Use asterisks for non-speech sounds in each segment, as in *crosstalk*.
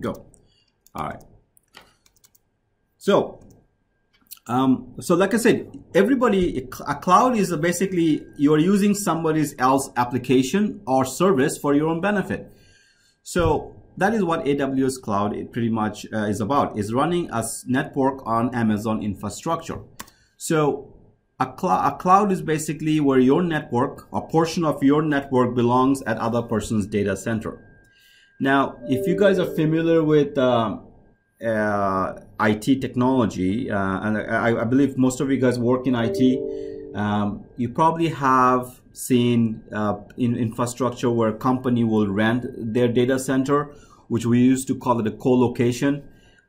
go. All right. So, um, so like I said, everybody, a cloud is basically you're using somebody else application or service for your own benefit. So that is what AWS cloud pretty much uh, is about, is running a network on Amazon infrastructure. So a, cl a cloud is basically where your network, a portion of your network belongs at other person's data center. Now, if you guys are familiar with uh, uh, IT technology, uh, and I, I, believe most of you guys work in IT, um, you probably have seen uh, in infrastructure where a company will rent their data center, which we used to call it a co-location.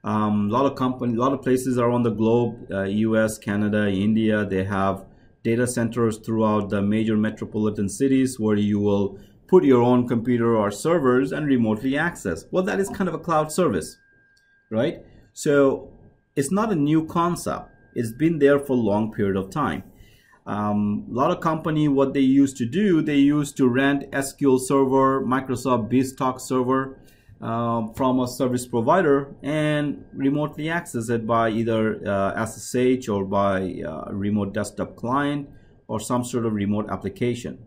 Um, a lot of company, a lot of places around the globe, U.S., uh, Canada, India, they have data centers throughout the major metropolitan cities where you will put your own computer or servers and remotely access. Well, that is kind of a cloud service, right? So it's not a new concept. It's been there for a long period of time. Um, a lot of company, what they used to do, they used to rent SQL Server, Microsoft BizTalk Server, um, from a service provider and remotely access it by either uh, SSH or by uh, remote desktop client or some sort of remote application.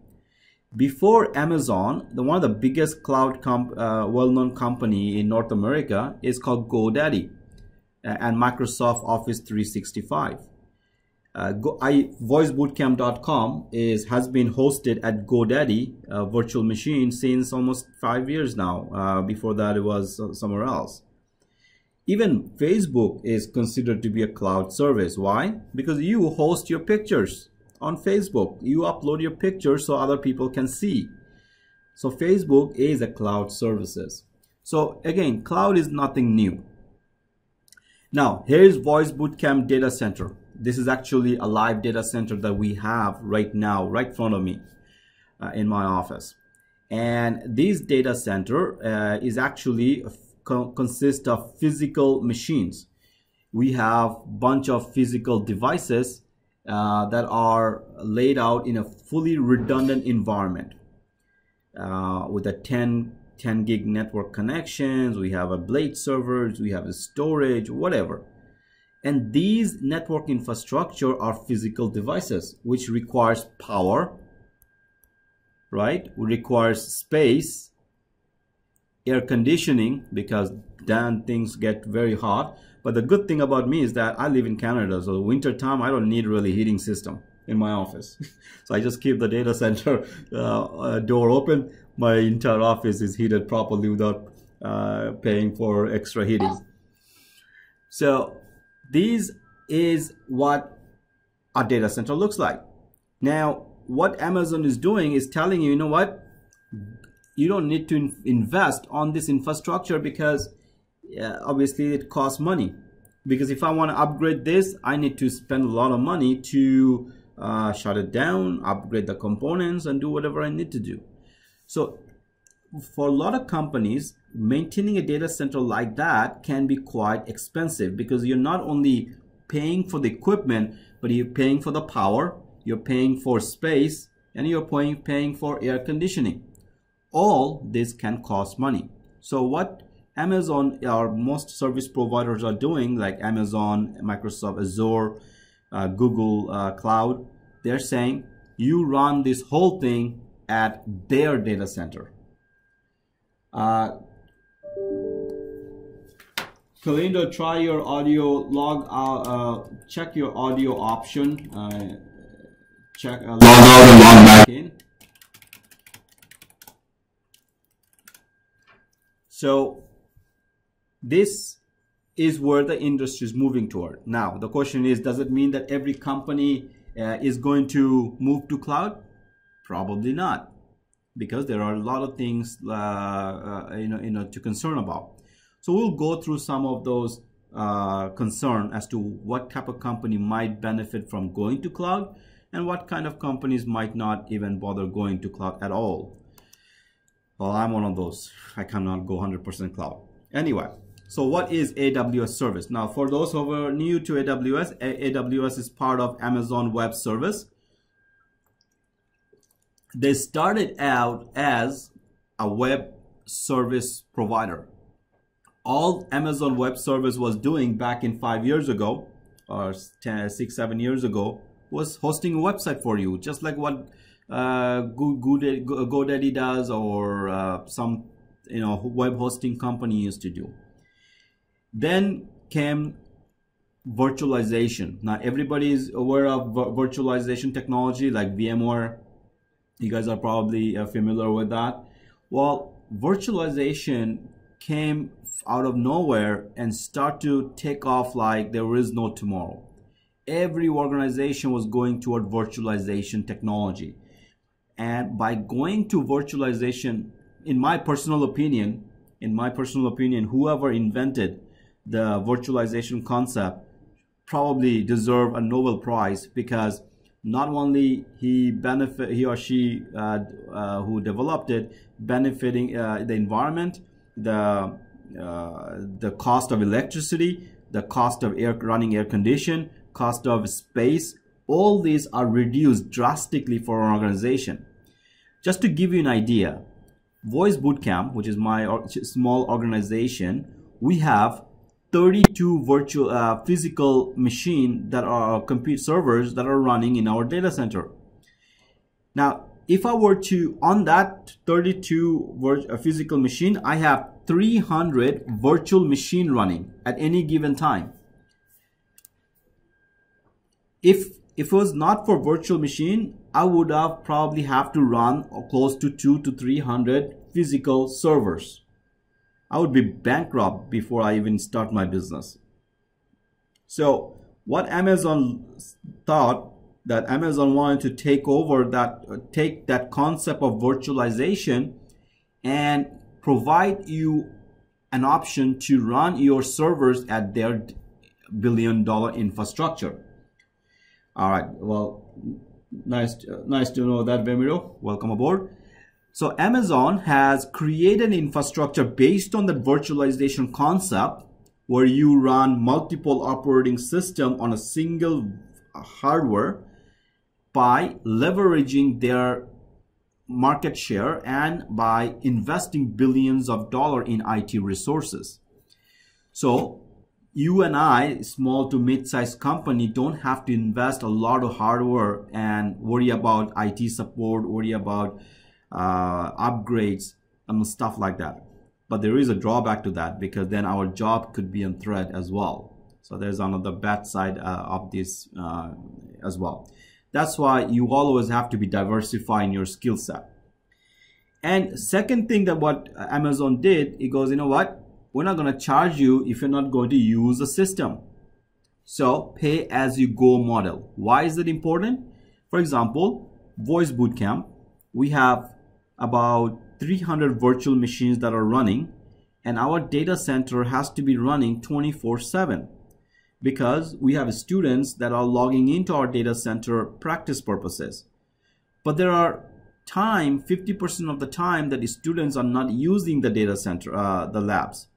Before Amazon, the one of the biggest cloud uh, well-known company in North America is called GoDaddy uh, and Microsoft Office 365. Uh, Go, voicebootcamp.com is has been hosted at GoDaddy virtual machine since almost five years now. Uh, before that, it was uh, somewhere else. Even Facebook is considered to be a cloud service. Why? Because you host your pictures on Facebook. You upload your pictures so other people can see. So Facebook is a cloud services. So again, cloud is nothing new. Now, here is Voice Bootcamp Data Center. This is actually a live data center that we have right now, right front of me uh, in my office. And this data center uh, is actually co consists of physical machines. We have bunch of physical devices uh, that are laid out in a fully redundant environment uh, with a 10 10 gig network connections we have a blade servers we have a storage whatever and these network infrastructure are physical devices, which requires power, right? Requires space, air conditioning, because then things get very hot. But the good thing about me is that I live in Canada, so winter time, I don't need really heating system in my office. *laughs* so I just keep the data center uh, uh, door open. My entire office is heated properly without uh, paying for extra heating. So this is what a data center looks like. Now, what Amazon is doing is telling you, you know what? You don't need to invest on this infrastructure because uh, obviously it costs money. Because if I want to upgrade this, I need to spend a lot of money to uh, shut it down, upgrade the components, and do whatever I need to do. So for a lot of companies, maintaining a data center like that can be quite expensive because you're not only paying for the equipment, but you're paying for the power, you're paying for space, and you're paying, paying for air conditioning. All this can cost money. So what Amazon or most service providers are doing, like Amazon, Microsoft Azure, uh, Google uh, Cloud, they're saying you run this whole thing at their data center. Uh, try your audio log out, uh, check your audio option. Uh, check uh, log out and log back in. So this is where the industry is moving toward. Now, the question is, does it mean that every company uh, is going to move to cloud? Probably not, because there are a lot of things uh, uh, you know, you know to concern about. So we'll go through some of those uh, concern as to what type of company might benefit from going to cloud and what kind of companies might not even bother going to cloud at all. Well, I'm one of those. I cannot go 100% cloud. Anyway, so what is AWS service? Now, for those who are new to AWS, AWS is part of Amazon Web Service. They started out as a web service provider all Amazon Web Service was doing back in five years ago, or 10, six, seven years ago, was hosting a website for you, just like what uh, GoDaddy does or uh, some you know web hosting company used to do. Then came virtualization. Now everybody is aware of virtualization technology like VMware. You guys are probably uh, familiar with that. Well, virtualization came out of nowhere and start to take off like there is no tomorrow. Every organization was going toward virtualization technology. And by going to virtualization, in my personal opinion, in my personal opinion, whoever invented the virtualization concept probably deserve a Nobel Prize because not only he benefit he or she uh, uh, who developed it benefiting uh, the environment, the uh, the cost of electricity, the cost of air running air condition, cost of space, all these are reduced drastically for an organization. Just to give you an idea, Voice Bootcamp, which is my small organization, we have 32 virtual uh, physical machine that are compute servers that are running in our data center. Now, if I were to, on that 32 uh, physical machine, I have 300 virtual machine running at any given time. If, if it was not for virtual machine, I would have probably have to run close to two to 300 physical servers. I would be bankrupt before I even start my business. So what Amazon thought that Amazon wanted to take over that, uh, take that concept of virtualization and provide you an option to run your servers at their billion dollar infrastructure. All right. Well, nice, uh, nice to know that, Vemiro. Welcome aboard. So Amazon has created an infrastructure based on the virtualization concept where you run multiple operating system on a single uh, hardware by leveraging their market share and by investing billions of dollars in IT resources. So you and I, small to mid-sized company, don't have to invest a lot of hardware and worry about IT support, worry about uh, upgrades and stuff like that. But there is a drawback to that because then our job could be on threat as well. So there's another bad side uh, of this uh, as well. That's why you always have to be diversifying your skill set. And second thing that what Amazon did, it goes, you know what? We're not going to charge you if you're not going to use the system. So pay as you go model. Why is it important? For example, Voice Bootcamp, we have about 300 virtual machines that are running and our data center has to be running 24 7 because we have students that are logging into our data center practice purposes. But there are time 50% of the time that the students are not using the data center uh, the labs.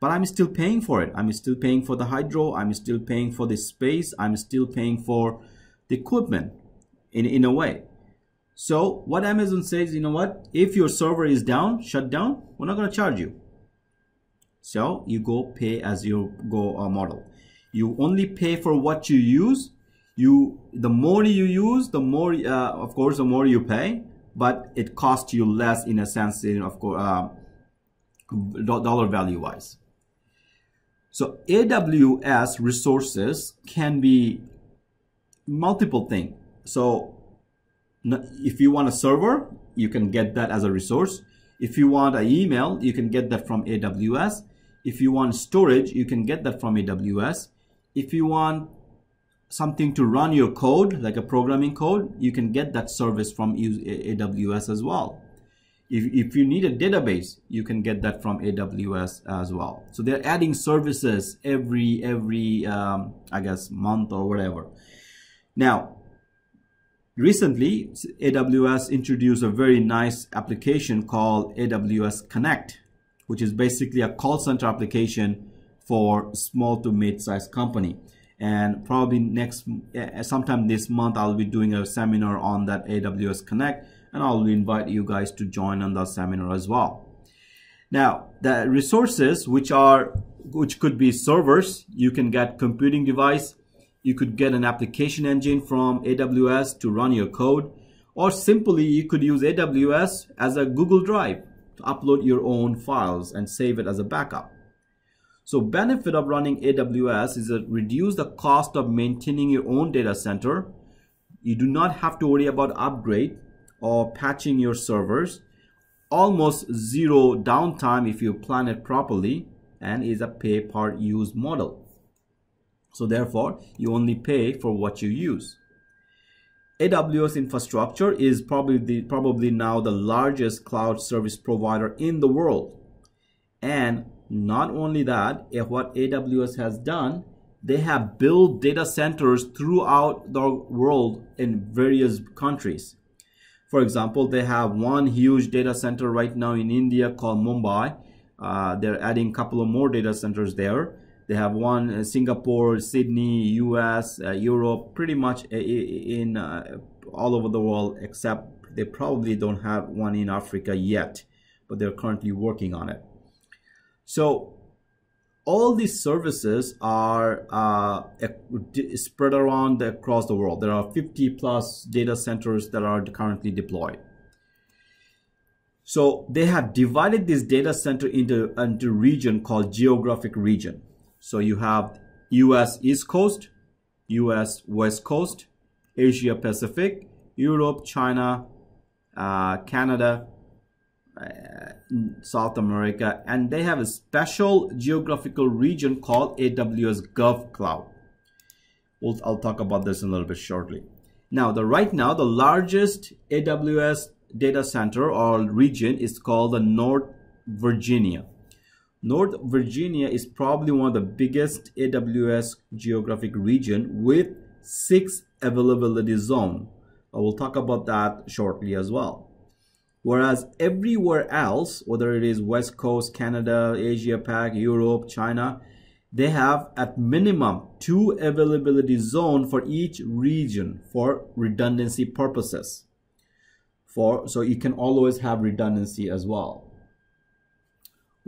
But I'm still paying for it. I'm still paying for the hydro. I'm still paying for the space. I'm still paying for the equipment in, in a way so what Amazon says, you know what? If your server is down, shut down, we're not going to charge you. So you go pay as you go uh, model. You only pay for what you use. You the more you use, the more uh, of course the more you pay, but it costs you less in a sense, in, of course, uh, dollar value wise. So AWS resources can be multiple things. So if you want a server, you can get that as a resource. If you want an email, you can get that from AWS. If you want storage, you can get that from AWS. If you want something to run your code, like a programming code, you can get that service from AWS as well. If, if you need a database, you can get that from AWS as well. So they're adding services every, every um, I guess, month or whatever. Now, Recently, AWS introduced a very nice application called AWS Connect, which is basically a call center application for small to mid-sized company. And probably next, eh, sometime this month, I'll be doing a seminar on that AWS Connect, and I'll invite you guys to join on that seminar as well. Now, the resources which are which could be servers, you can get computing device, you could get an application engine from AWS to run your code, or simply you could use AWS as a Google Drive to upload your own files and save it as a backup. So benefit of running AWS is to reduce the cost of maintaining your own data center. You do not have to worry about upgrade or patching your servers. Almost zero downtime if you plan it properly and is a pay per use model. So therefore, you only pay for what you use. AWS infrastructure is probably the, probably now the largest cloud service provider in the world. And not only that, if what AWS has done, they have built data centers throughout the world in various countries. For example, they have one huge data center right now in India called Mumbai. Uh, they're adding a couple of more data centers there. They have one in Singapore, Sydney, US, uh, Europe, pretty much in uh, all over the world, except they probably don't have one in Africa yet, but they're currently working on it. So all these services are uh, spread around across the world. There are 50 plus data centers that are currently deployed. So they have divided this data center into, into region called geographic region. So you have US East Coast, US West Coast, Asia Pacific, Europe, China, uh, Canada, uh, South America, and they have a special geographical region called AWS Gov Cloud. We'll, I'll talk about this in a little bit shortly. Now, the right now, the largest AWS data center or region is called the North Virginia. North Virginia is probably one of the biggest AWS geographic region with six availability zone. I will talk about that shortly as well. Whereas everywhere else, whether it is West Coast, Canada, Asia Pac, Europe, China, they have at minimum two availability zone for each region for redundancy purposes. For So you can always have redundancy as well.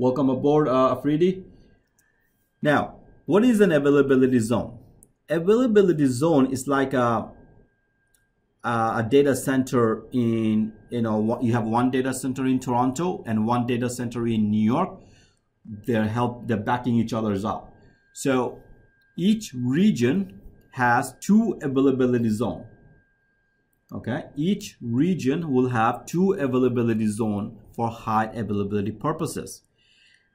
Welcome aboard, uh, Afridi. Now, what is an availability zone? Availability zone is like a, a data center in, you know, you have one data center in Toronto and one data center in New York. They're help, they're backing each other's up. So each region has two availability zone. Okay, each region will have two availability zone for high availability purposes.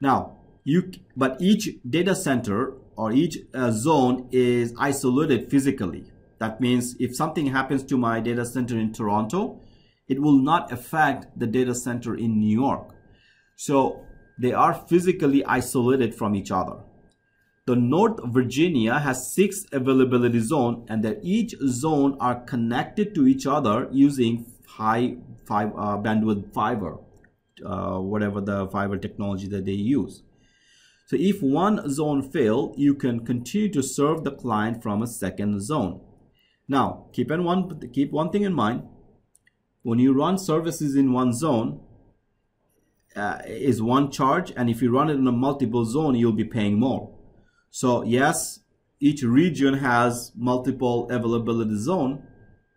Now, you but each data center or each uh, zone is isolated physically. That means if something happens to my data center in Toronto, it will not affect the data center in New York. So they are physically isolated from each other. The North Virginia has six availability zone and that each zone are connected to each other using high five, uh, bandwidth fiber uh, whatever the fiber technology that they use. So if one zone fail, you can continue to serve the client from a second zone. Now, keep, in one, keep one thing in mind. When you run services in one zone, uh, is one charge. And if you run it in a multiple zone, you'll be paying more. So yes, each region has multiple availability zone,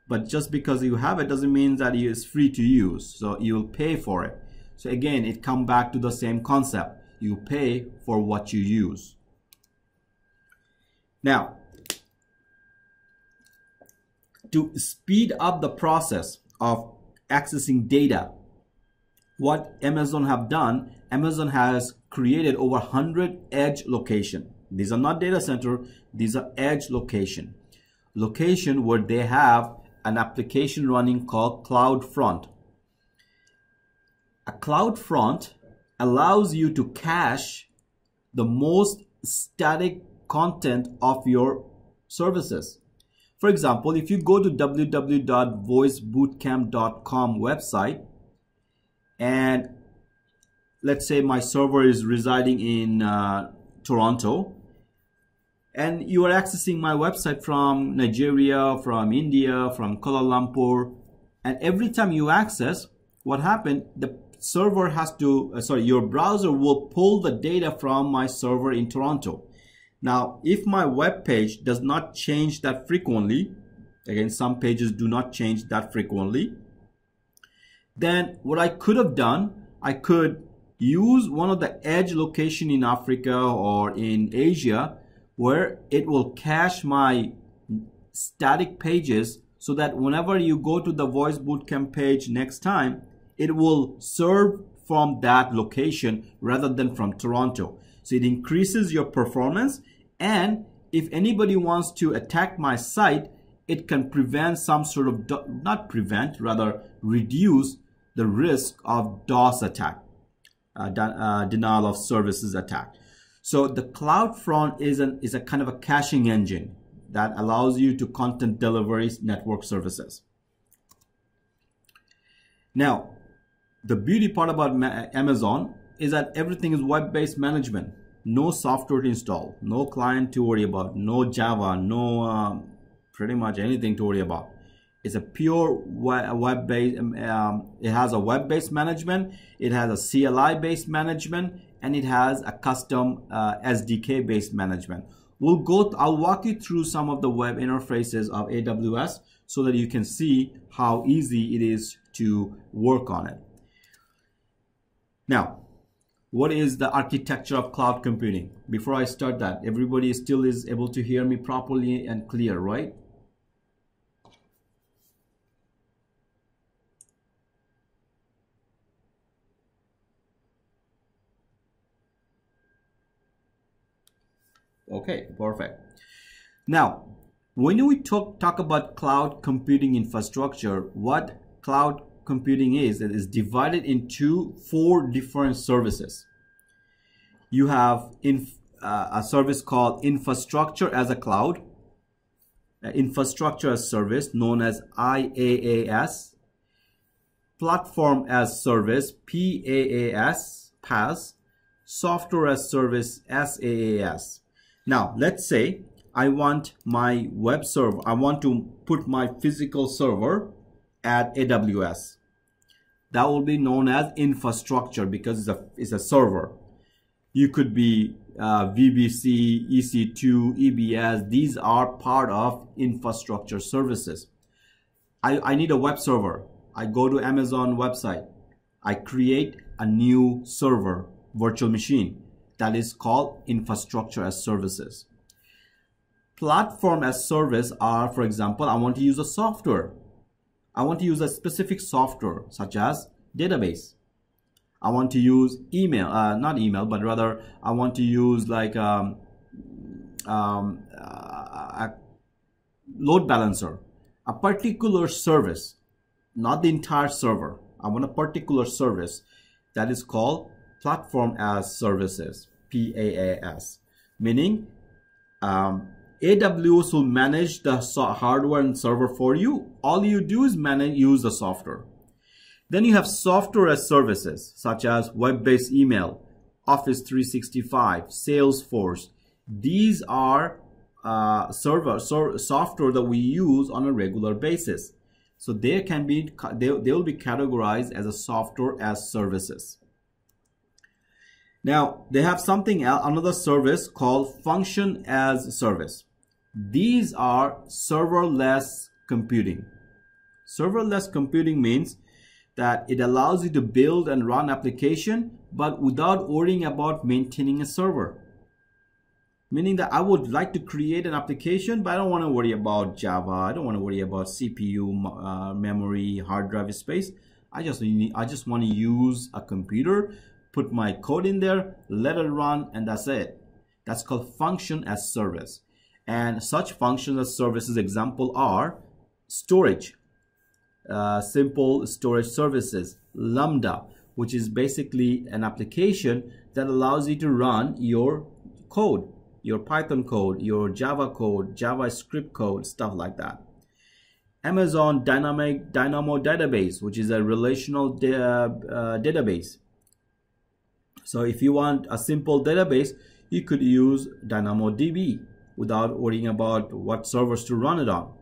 but just because you have it doesn't mean that it is free to use. So you'll pay for it. So again, it come back to the same concept. You pay for what you use. Now, to speed up the process of accessing data, what Amazon have done, Amazon has created over 100 edge location. These are not data center, these are edge location. Location where they have an application running called CloudFront. A CloudFront allows you to cache the most static content of your services. For example, if you go to www.voicebootcamp.com website and let's say my server is residing in uh, Toronto and you are accessing my website from Nigeria, from India, from Kuala Lumpur and every time you access what happened the server has to, uh, sorry, your browser will pull the data from my server in Toronto. Now, if my web page does not change that frequently, again, some pages do not change that frequently, then what I could have done, I could use one of the edge location in Africa or in Asia where it will cache my static pages so that whenever you go to the voice bootcamp page next time, it will serve from that location rather than from Toronto. So it increases your performance and if anybody wants to attack my site, it can prevent some sort of, not prevent, rather reduce the risk of DOS attack, uh, uh, denial of services attack. So the CloudFront is, an, is a kind of a caching engine that allows you to content delivery network services. Now, the beauty part about Amazon is that everything is web-based management. No software to install, no client to worry about, no Java, no um, pretty much anything to worry about. It's a pure web-based, um, um, it has a web-based management, it has a CLI-based management, and it has a custom uh, SDK-based management. We'll go, I'll walk you through some of the web interfaces of AWS so that you can see how easy it is to work on it. Now, what is the architecture of cloud computing? Before I start that, everybody still is able to hear me properly and clear, right? Okay, perfect. Now, when we talk, talk about cloud computing infrastructure, what cloud computing is, it is divided into four different services. You have uh, a service called infrastructure as a cloud, uh, infrastructure as service known as IaaS, platform as service, PaaS, PaaS, software as service, SaaS. Now, let's say I want my web server, I want to put my physical server at AWS. That will be known as infrastructure because it's a, it's a server. You could be uh, VPC, EC2, EBS. These are part of infrastructure services. I, I need a web server. I go to Amazon website. I create a new server, virtual machine that is called infrastructure as services. Platform as service are, for example, I want to use a software. I want to use a specific software such as database. I want to use email, uh, not email, but rather I want to use like um, um, a load balancer, a particular service, not the entire server. I want a particular service that is called platform as services, PaaS, meaning um, AWS will manage the hardware and server for you. All you do is manage use the software. Then you have software as services such as web-based email, Office 365, Salesforce. These are uh, server so software that we use on a regular basis. So they can be they, they will be categorized as a software as services. Now they have something else, another service called function as service. These are serverless computing. Serverless computing means that it allows you to build and run application but without worrying about maintaining a server. Meaning that I would like to create an application but I don't want to worry about Java, I don't want to worry about CPU, uh, memory, hard drive space. I just need, I just want to use a computer, put my code in there, let it run and that's it. That's called function as service. And such functions as services example are storage, uh, simple storage services, Lambda, which is basically an application that allows you to run your code, your Python code, your Java code, JavaScript code, stuff like that. Amazon Dynamic Dynamo Database, which is a relational da uh, database. So if you want a simple database, you could use DynamoDB without worrying about what servers to run it on.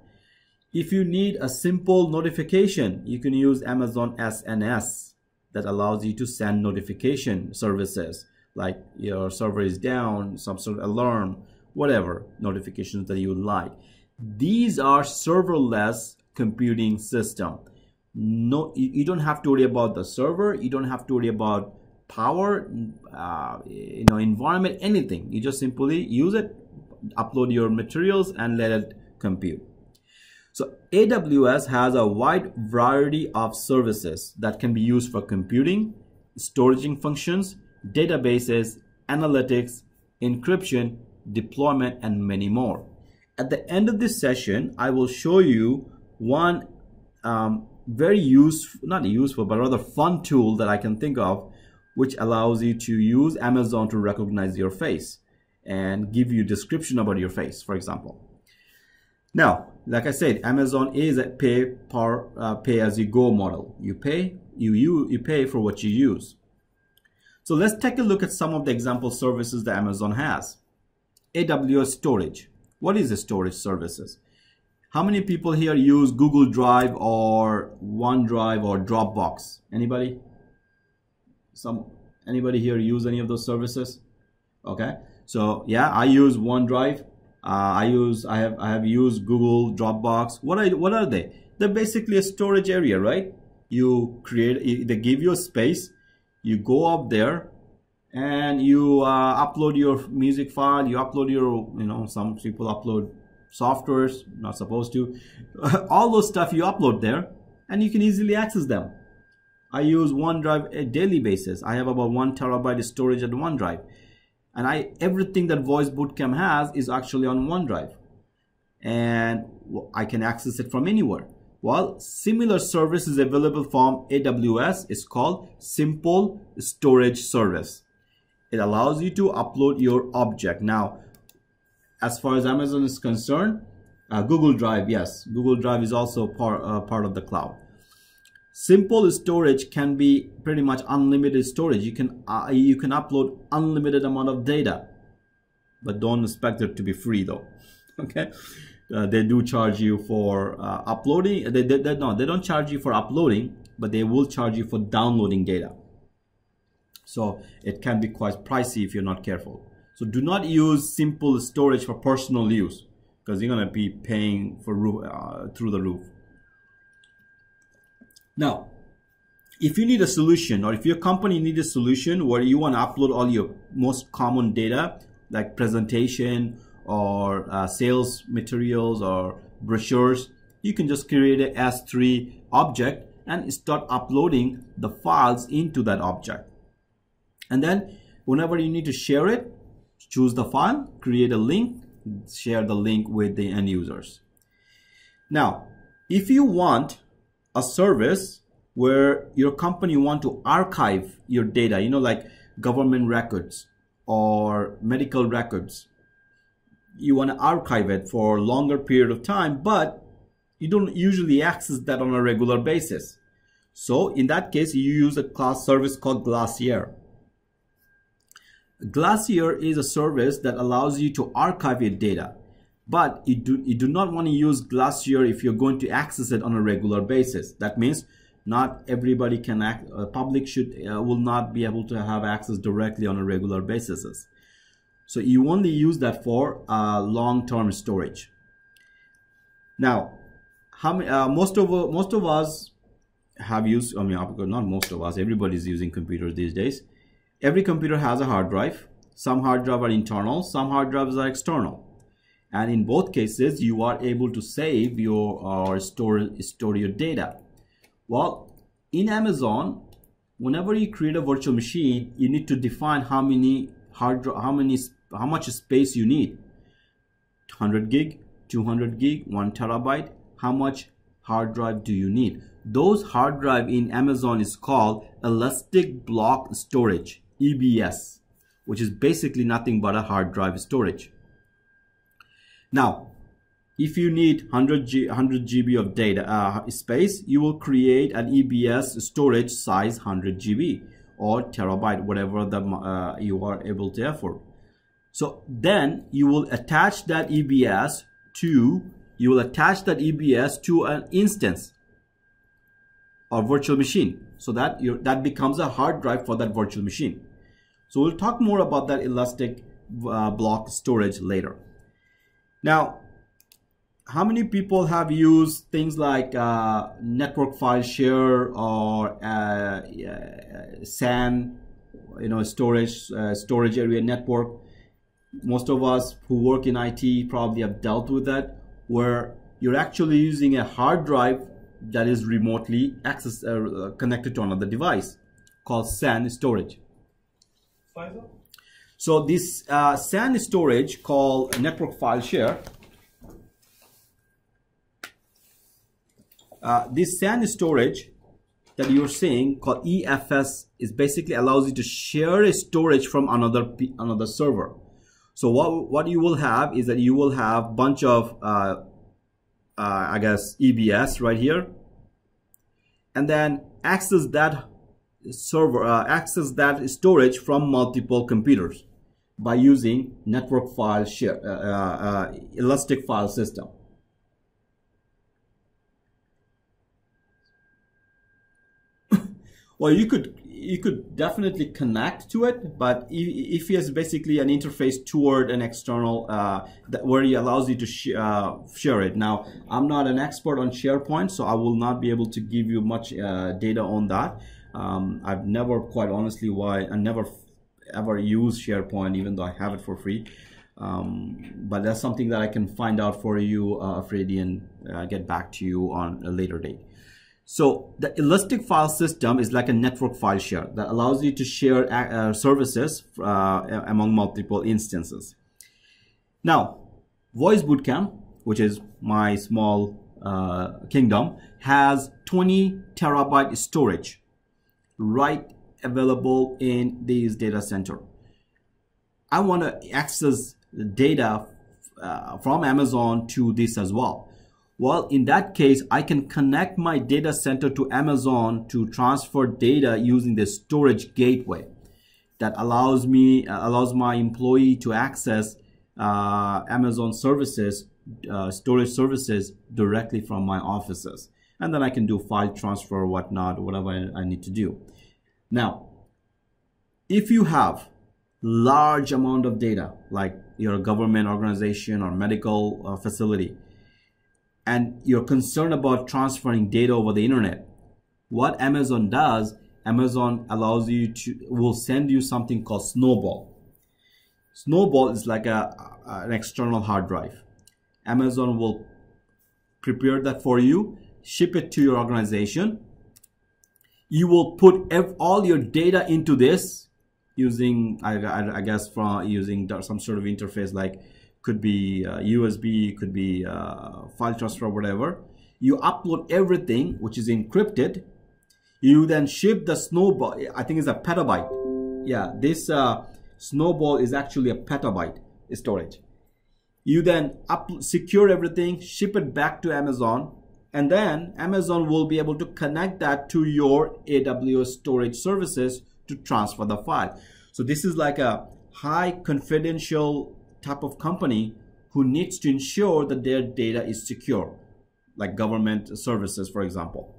If you need a simple notification, you can use Amazon SNS. that allows you to send notification services like your server is down, some sort of alarm, whatever notifications that you like. These are serverless computing system. No, you don't have to worry about the server. You don't have to worry about power, uh, you know, environment, anything. You just simply use it, upload your materials and let it compute. So AWS has a wide variety of services that can be used for computing, storaging functions, databases, analytics, encryption, deployment, and many more. At the end of this session, I will show you one um, very useful, not useful, but rather fun tool that I can think of, which allows you to use Amazon to recognize your face and give you description about your face, for example. Now, like I said, Amazon is a pay per uh, pay as you go model. You pay, you, you you pay for what you use. So let's take a look at some of the example services that Amazon has. AWS storage. What is the storage services? How many people here use Google Drive or OneDrive or Dropbox? Anybody? Some anybody here use any of those services? Okay. So yeah, I use OneDrive. Uh, I use I have I have used Google Dropbox. What are what are they? They're basically a storage area, right? You create they give you a space. You go up there and you uh, upload your music file. You upload your you know some people upload softwares not supposed to. *laughs* All those stuff you upload there, and you can easily access them. I use OneDrive a daily basis. I have about one terabyte of storage at OneDrive and I everything that Voice Bootcamp has is actually on OneDrive and I can access it from anywhere. Well, similar service is available from AWS. It's called Simple Storage Service. It allows you to upload your object. Now, as far as Amazon is concerned, uh, Google Drive, yes, Google Drive is also part, uh, part of the cloud. Simple storage can be pretty much unlimited storage. You can uh, you can upload unlimited amount of data, but don't expect it to be free though. *laughs* Okay, uh, they do charge you for uh, uploading. They, they, they, no, they don't charge you for uploading, but they will charge you for downloading data. So it can be quite pricey if you're not careful. So do not use simple storage for personal use because you're gonna be paying for uh, through the roof. Now, if you need a solution or if your company needs a solution where you want to upload all your most common data like presentation or uh, sales materials or brochures, you can just create a S3 object and start uploading the files into that object. And then whenever you need to share it, choose the file, create a link, share the link with the end users. Now, if you want a service where your company want to archive your data, you know, like government records or medical records. You want to archive it for a longer period of time, but you don't usually access that on a regular basis. So in that case, you use a class service called Glacier. Glacier is a service that allows you to archive your data but you do, you do not want to use Glacier if you're going to access it on a regular basis. That means not everybody can act, uh, public should, uh, will not be able to have access directly on a regular basis. So you only use that for uh, long-term storage. Now, how uh, most of most of us have used. I mean, not most of us. Everybody's using computers these days. Every computer has a hard drive. Some hard drives are internal. Some hard drives are external and in both cases you are able to save your or store store your data. Well in amazon whenever you create a virtual machine you need to define how many hard how many how much space you need. 100 gig 200 gig 1 terabyte how much hard drive do you need? Those hard drive in amazon is called elastic block storage ebs which is basically nothing but a hard drive storage now, if you need 100, G, 100 GB of data uh, space, you will create an EBS storage size 100 GB or terabyte, whatever the, uh, you are able to afford. So then you will attach that EBS to, you will attach that EBS to an instance or virtual machine. so that that becomes a hard drive for that virtual machine. So we'll talk more about that elastic uh, block storage later. Now, how many people have used things like uh, network file share or uh, SAN, you know, storage uh, storage area network? Most of us who work in IT probably have dealt with that, where you're actually using a hard drive that is remotely access uh, connected to another device called SAN storage. So this uh, SAN storage called network file share, uh, this SAN storage that you're seeing called EFS is basically allows you to share a storage from another another server. So what what you will have is that you will have bunch of uh, uh, I guess EBS right here and then access that server uh, access that storage from multiple computers by using network file share uh, uh, uh elastic file system *coughs* well you could you could definitely connect to it, but if he has basically an interface toward an external uh, that where he allows you to sh uh, share it. Now, I'm not an expert on SharePoint, so I will not be able to give you much uh, data on that. Um, I've never, quite honestly, why I never ever use SharePoint, even though I have it for free. Um, but that's something that I can find out for you, uh, Freddy, and uh, get back to you on a later date. So the elastic file system is like a network file share that allows you to share uh, services uh, among multiple instances. Now, Voice Bootcamp, which is my small uh, kingdom, has 20 terabyte storage right available in this data center. I want to access the data uh, from Amazon to this as well. Well, in that case, I can connect my data center to Amazon to transfer data using the storage gateway that allows me, uh, allows my employee to access uh, Amazon services, uh, storage services directly from my offices. And then I can do file transfer, whatnot, whatever I, I need to do. Now, if you have large amount of data, like you're government organization or medical uh, facility, and you're concerned about transferring data over the internet, what Amazon does, Amazon allows you to, will send you something called Snowball. Snowball is like a, an external hard drive. Amazon will prepare that for you, ship it to your organization. You will put all your data into this using, I, I, I guess, from using some sort of interface like could be uh, USB, could be uh, file transfer, whatever. You upload everything, which is encrypted. You then ship the snowball. I think it's a petabyte. Yeah, this uh, snowball is actually a petabyte storage. You then up secure everything, ship it back to Amazon, and then Amazon will be able to connect that to your AWS storage services to transfer the file. So this is like a high confidential type of company who needs to ensure that their data is secure, like government services, for example.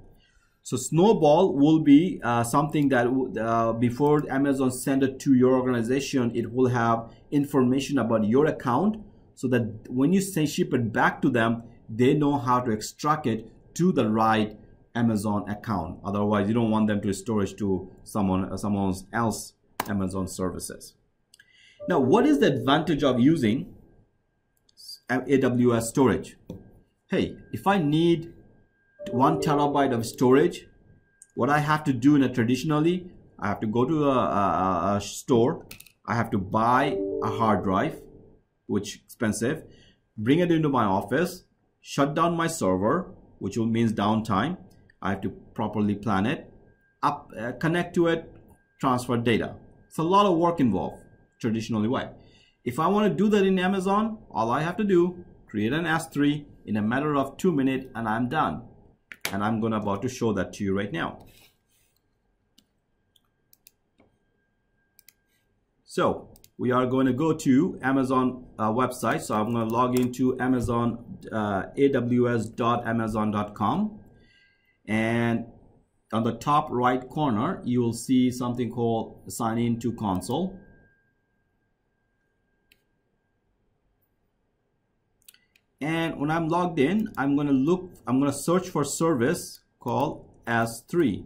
So Snowball will be uh, something that uh, before Amazon send it to your organization, it will have information about your account so that when you say ship it back to them, they know how to extract it to the right Amazon account. Otherwise, you don't want them to storage to someone uh, someone else Amazon services. Now, what is the advantage of using uh, AWS storage? Hey, if I need one terabyte of storage, what I have to do in a traditionally, I have to go to a, a, a store, I have to buy a hard drive, which expensive, bring it into my office, shut down my server, which will means downtime. I have to properly plan it, up, uh, connect to it, transfer data. It's a lot of work involved traditionally way. If I want to do that in Amazon, all I have to do, create an S3 in a matter of two minutes and I'm done. And I'm going to about to show that to you right now. So we are going to go to Amazon uh, website. So I'm going to log into Amazon, uh, aws.amazon.com. And on the top right corner, you will see something called sign in to console. And when I'm logged in, I'm going to look, I'm going to search for service called S3.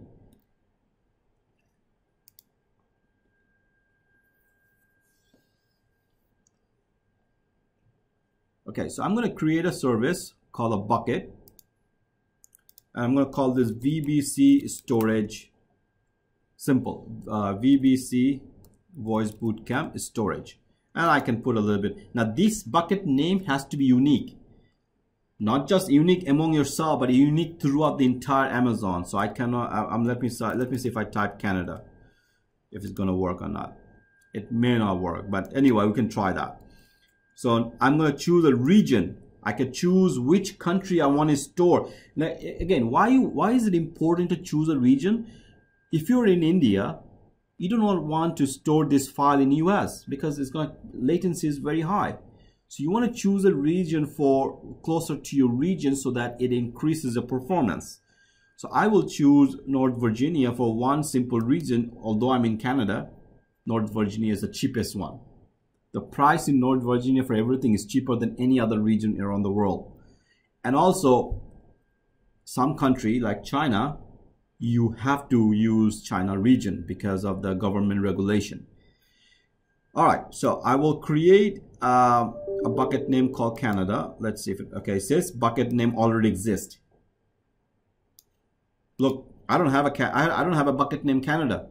Okay, so I'm going to create a service called a bucket. And I'm going to call this VBC storage simple. Uh, VBC voice bootcamp storage. And I can put a little bit. Now this bucket name has to be unique. Not just unique among yourself, but unique throughout the entire Amazon. So I cannot, I, am let me let me see if I type Canada, if it's going to work or not. It may not work, but anyway, we can try that. So I'm going to choose a region. I can choose which country I want to store. Now, again, why, why is it important to choose a region? If you're in India, you do not want to store this file in US because it's going to, latency is very high. So you want to choose a region for closer to your region so that it increases the performance. So I will choose North Virginia for one simple reason, although I'm in Canada, North Virginia is the cheapest one. The price in North Virginia for everything is cheaper than any other region around the world. And also, some country like China, you have to use China region because of the government regulation. All right, so I will create uh, a bucket name called Canada. Let's see if it, okay, it says bucket name already exists. Look, I don't have a, I, I don't have a bucket name Canada.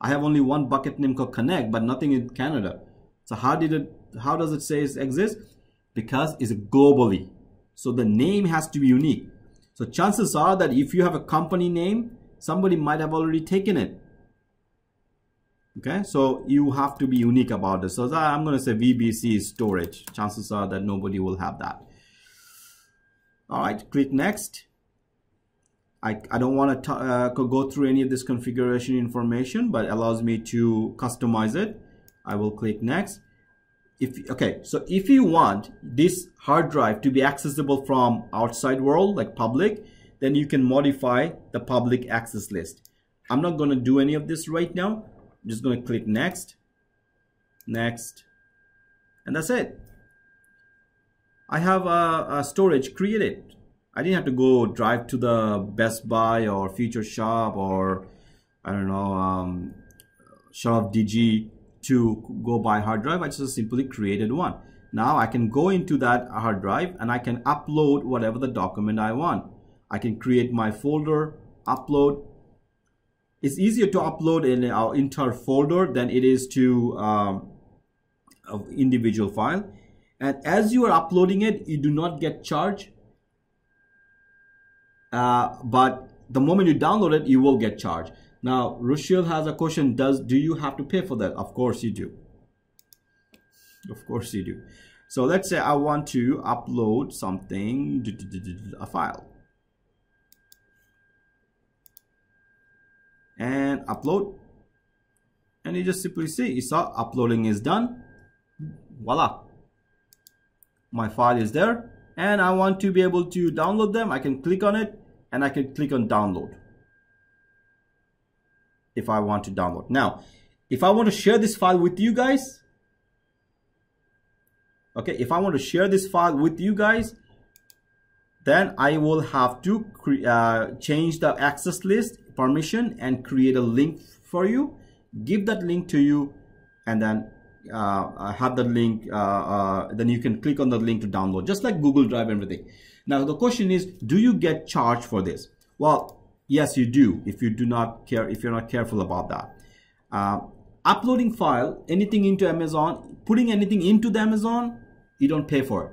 I have only one bucket name called Connect, but nothing in Canada. So how did it, how does it say it exists? Because it's globally. So the name has to be unique. So chances are that if you have a company name, somebody might have already taken it. Okay, so you have to be unique about this. So I'm going to say VBC storage. Chances are that nobody will have that. All right, click next. I, I don't want to uh, go through any of this configuration information, but allows me to customize it. I will click next. If okay, so if you want this hard drive to be accessible from outside world like public, then you can modify the public access list. I'm not going to do any of this right now. I'm just going to click next, next, and that's it. I have a, a storage created. I didn't have to go drive to the Best Buy or Future Shop or I don't know um, Shop DG to go buy hard drive. I just simply created one. Now I can go into that hard drive and I can upload whatever the document I want. I can create my folder, upload. It's easier to upload in our entire folder than it is to um, individual file. And as you are uploading it, you do not get charged. Uh, but the moment you download it, you will get charged. Now, Rochelle has a question, does do you have to pay for that? Of course you do. Of course you do. So let's say I want to upload something, a file. And upload. And you just simply see, you saw uploading is done. Voila. My file is there. And I want to be able to download them. I can click on it and I can click on download if I want to download. Now, if I want to share this file with you guys, okay, if I want to share this file with you guys, then I will have to uh, change the access list permission and create a link for you, give that link to you, and then uh, have the link, uh, uh, then you can click on the link to download, just like Google Drive and everything. Now, the question is, do you get charged for this? Well, Yes, you do if you do not care, if you're not careful about that. Uh, uploading file, anything into Amazon, putting anything into the Amazon, you don't pay for it.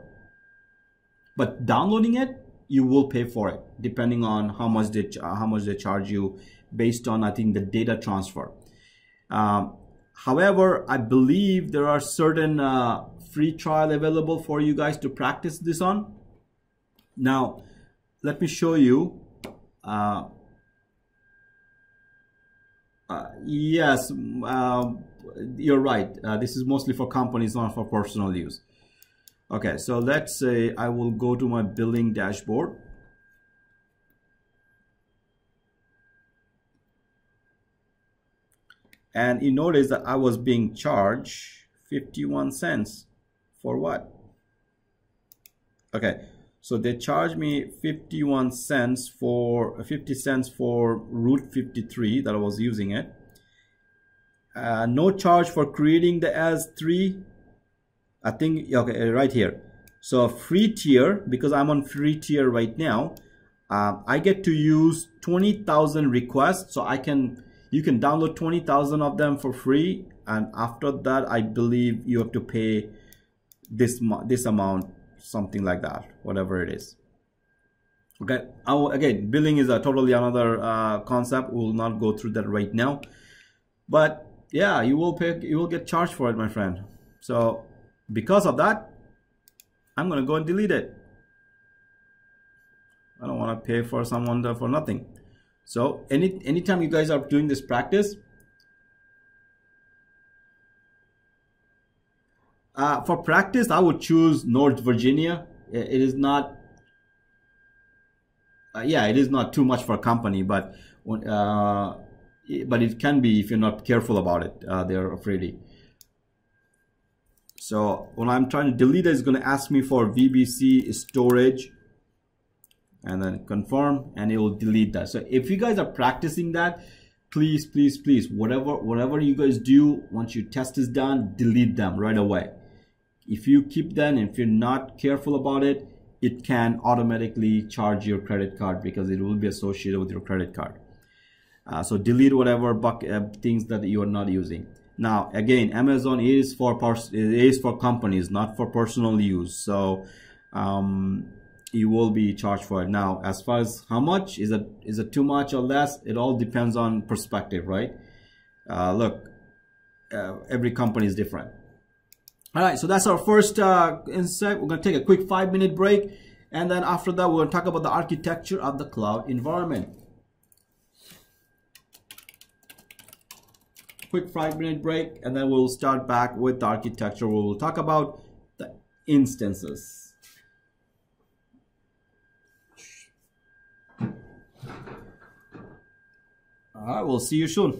But downloading it, you will pay for it depending on how much they uh, how much they charge you based on I think the data transfer. Um, however, I believe there are certain uh, free trial available for you guys to practice this on. Now, let me show you uh, uh, yes, uh, you're right. Uh, this is mostly for companies, not for personal use. Okay, so let's say I will go to my billing dashboard. And you notice that I was being charged 51 cents for what? Okay, so they charged me 51 cents for 50 cents for route 53 that I was using it. Uh, no charge for creating the S3 I think okay right here. So free tier because I'm on free tier right now uh, I get to use 20,000 requests. So I can you can download 20,000 of them for free. And after that I believe you have to pay this this amount something like that whatever it is. Okay Our, again billing is a totally another uh, concept. We will not go through that right now. But yeah you will pay you will get charged for it my friend. So because of that I'm gonna go and delete it. I don't want to pay for someone for nothing. So any anytime you guys are doing this practice uh, for practice I would choose North Virginia. It is not uh, yeah it is not too much for a company but uh, but it can be if you're not careful about it uh, they're afraid. So when I'm trying to delete it it's going to ask me for VBC storage and then confirm and it will delete that. So if you guys are practicing that please please please whatever whatever you guys do once your test is done delete them right away if you keep them if you're not careful about it it can automatically charge your credit card because it will be associated with your credit card. Uh, so delete whatever uh, things that you are not using. Now again amazon is for is for companies not for personal use. So um, you will be charged for it. Now as far as how much is it is it too much or less? It all depends on perspective right? Uh, look uh, every company is different all right so that's our first uh, insight. We're going to take a quick five minute break and then after that we're going to talk about the architecture of the cloud environment. Quick five minute break and then we'll start back with the architecture. We'll talk about the instances. All right, we'll see you soon.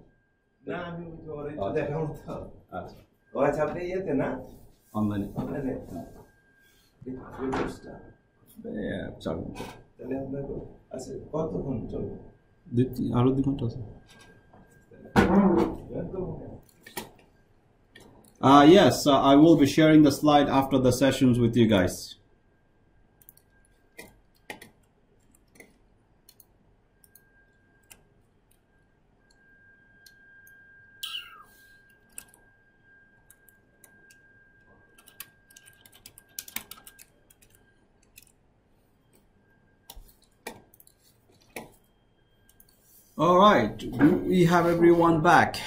একটু আচ্ছা। দেখাবো তো আচ্ছা ও আচ্ছা আপনি ইয়েতে না অনলাইনে অনলাইনে রিপোর্টসটা চার ঘন্টা তাহলে আপনার আচ্ছা কতক্ষণ চলবে দুই তিন- আরো দুই ঘন্টা আছে Uh, yes, uh, I will be sharing the slide after the sessions with you guys. All right, we have everyone back?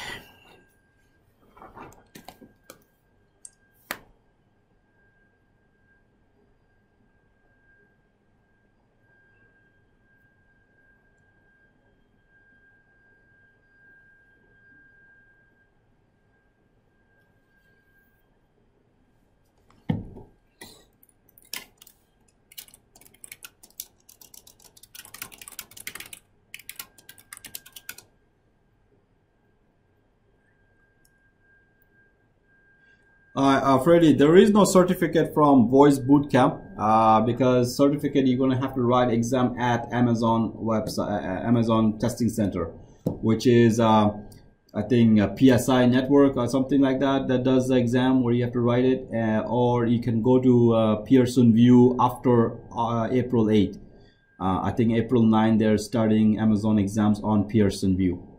Uh, Freddie, there is no certificate from Voice Bootcamp uh, because certificate you're gonna have to write exam at Amazon website, uh, Amazon Testing Center, which is uh, I think a PSI network or something like that that does the exam where you have to write it, uh, or you can go to uh, Pearson VUE after April 8. Uh, I think April 9 they're starting Amazon exams on Pearson VUE.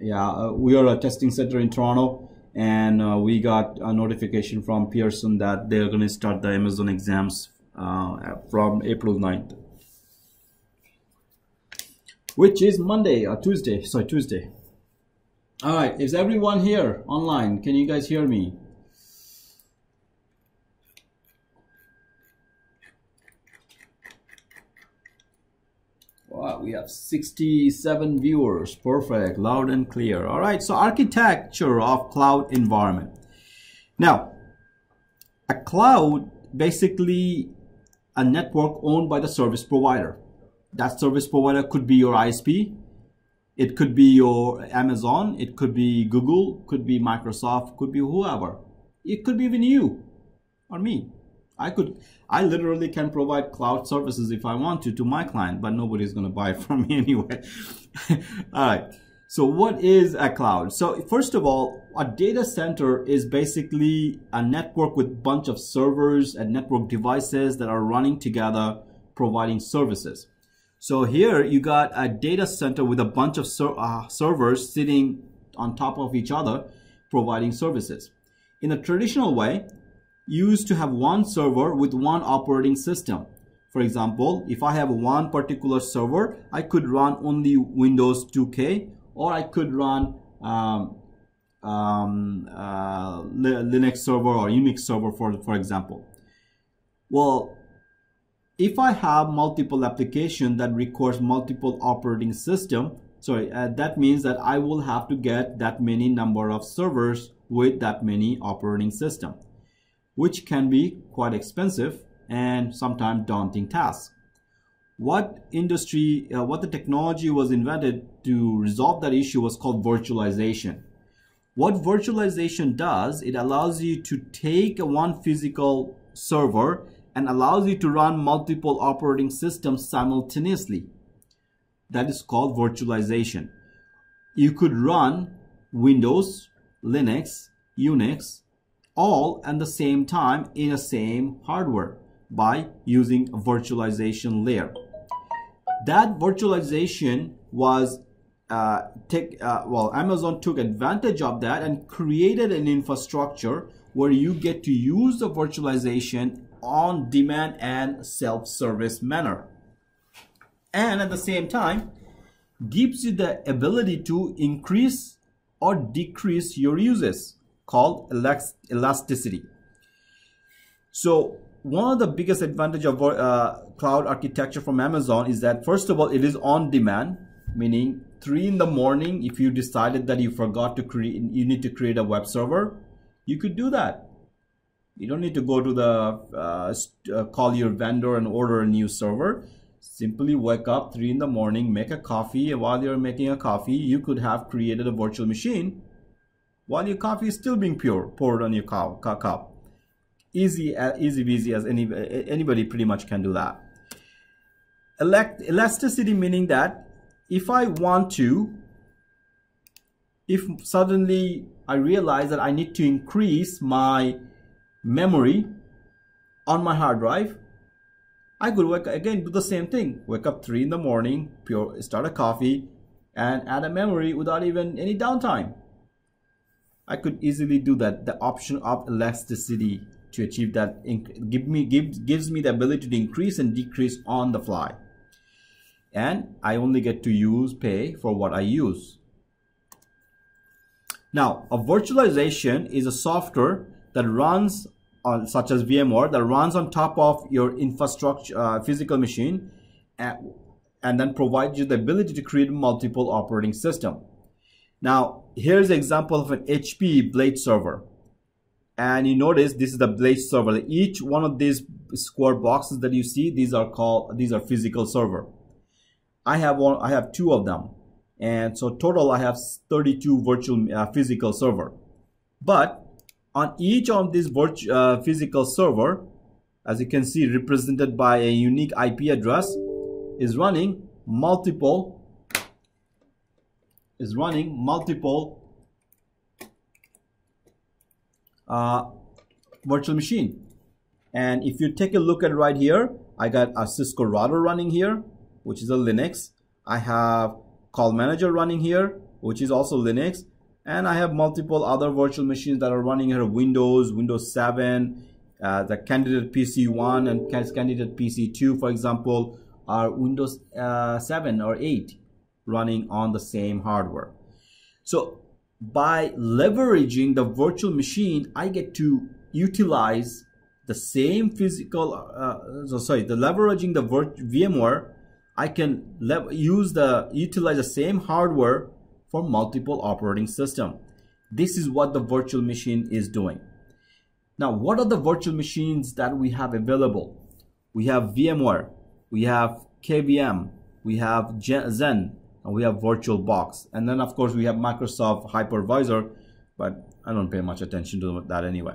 Yeah uh, we are a testing center in toronto and uh, we got a notification from pearson that they're going to start the amazon exams uh, from april 9th which is monday or tuesday sorry tuesday. All right is everyone here online? Can you guys hear me Wow, we have 67 viewers. Perfect, loud and clear. All right, so architecture of cloud environment. Now, a cloud basically a network owned by the service provider. That service provider could be your ISP, it could be your Amazon, it could be Google, could be Microsoft, could be whoever. It could be even you or me. I could, I literally can provide cloud services if I want to to my client, but nobody's going to buy *laughs* from me anyway. *laughs* all right. So what is a cloud? So first of all, a data center is basically a network with bunch of servers and network devices that are running together, providing services. So here you got a data center with a bunch of ser uh, servers sitting on top of each other, providing services. In a traditional way, used to have one server with one operating system. For example, if I have one particular server, I could run only Windows 2K or I could run um, um, uh, Linux server or Unix server, for, for example. Well, if I have multiple application that requires multiple operating system, sorry, uh, that means that I will have to get that many number of servers with that many operating system which can be quite expensive and sometimes daunting task. What industry, uh, what the technology was invented to resolve that issue was called virtualization. What virtualization does, it allows you to take one physical server and allows you to run multiple operating systems simultaneously. That is called virtualization. You could run Windows, Linux, Unix, all at the same time in the same hardware by using a virtualization layer. That virtualization was uh, take uh, well Amazon took advantage of that and created an infrastructure where you get to use the virtualization on demand and self-service manner. And at the same time, gives you the ability to increase or decrease your uses called elasticity. So one of the biggest advantage of uh, cloud architecture from Amazon is that first of all, it is on demand, meaning three in the morning, if you decided that you forgot to create, you need to create a web server, you could do that. You don't need to go to the uh, uh, call your vendor and order a new server. Simply wake up three in the morning, make a coffee, and while you're making a coffee, you could have created a virtual machine while your coffee is still being pure, poured on your cup. Easy uh, easy easy as any anybody pretty much can do that. Elect, elasticity meaning that if I want to if suddenly I realize that I need to increase my memory on my hard drive I could wake again do the same thing. Wake up 3 in the morning pure start a coffee and add a memory without even any downtime I could easily do that. The option of elasticity to achieve that give me give, gives me the ability to increase and decrease on the fly. And I only get to use pay for what I use. Now a virtualization is a software that runs on such as VMware that runs on top of your infrastructure uh, physical machine and, and then provides you the ability to create multiple operating system. Now here's an example of an HP blade server and you notice this is the blade server. Each one of these square boxes that you see, these are called these are physical server. I have one, I have two of them, and so total I have 32 virtual uh, physical server. But on each of these virtual uh, physical server, as you can see, represented by a unique IP address, is running multiple is running multiple uh, virtual machine. And if you take a look at right here, I got a Cisco router running here, which is a Linux. I have call manager running here, which is also Linux. And I have multiple other virtual machines that are running here, Windows, Windows 7, uh, the candidate PC1 and candidate PC2, for example, are Windows uh, 7 or 8 running on the same hardware. So by leveraging the virtual machine, I get to utilize the same physical, uh, so sorry, the leveraging the VMware, I can use the, utilize the same hardware for multiple operating system. This is what the virtual machine is doing. Now, what are the virtual machines that we have available? We have VMware, we have KVM, we have Xen, and we have VirtualBox. And then of course we have Microsoft Hypervisor, but I don't pay much attention to that anyway.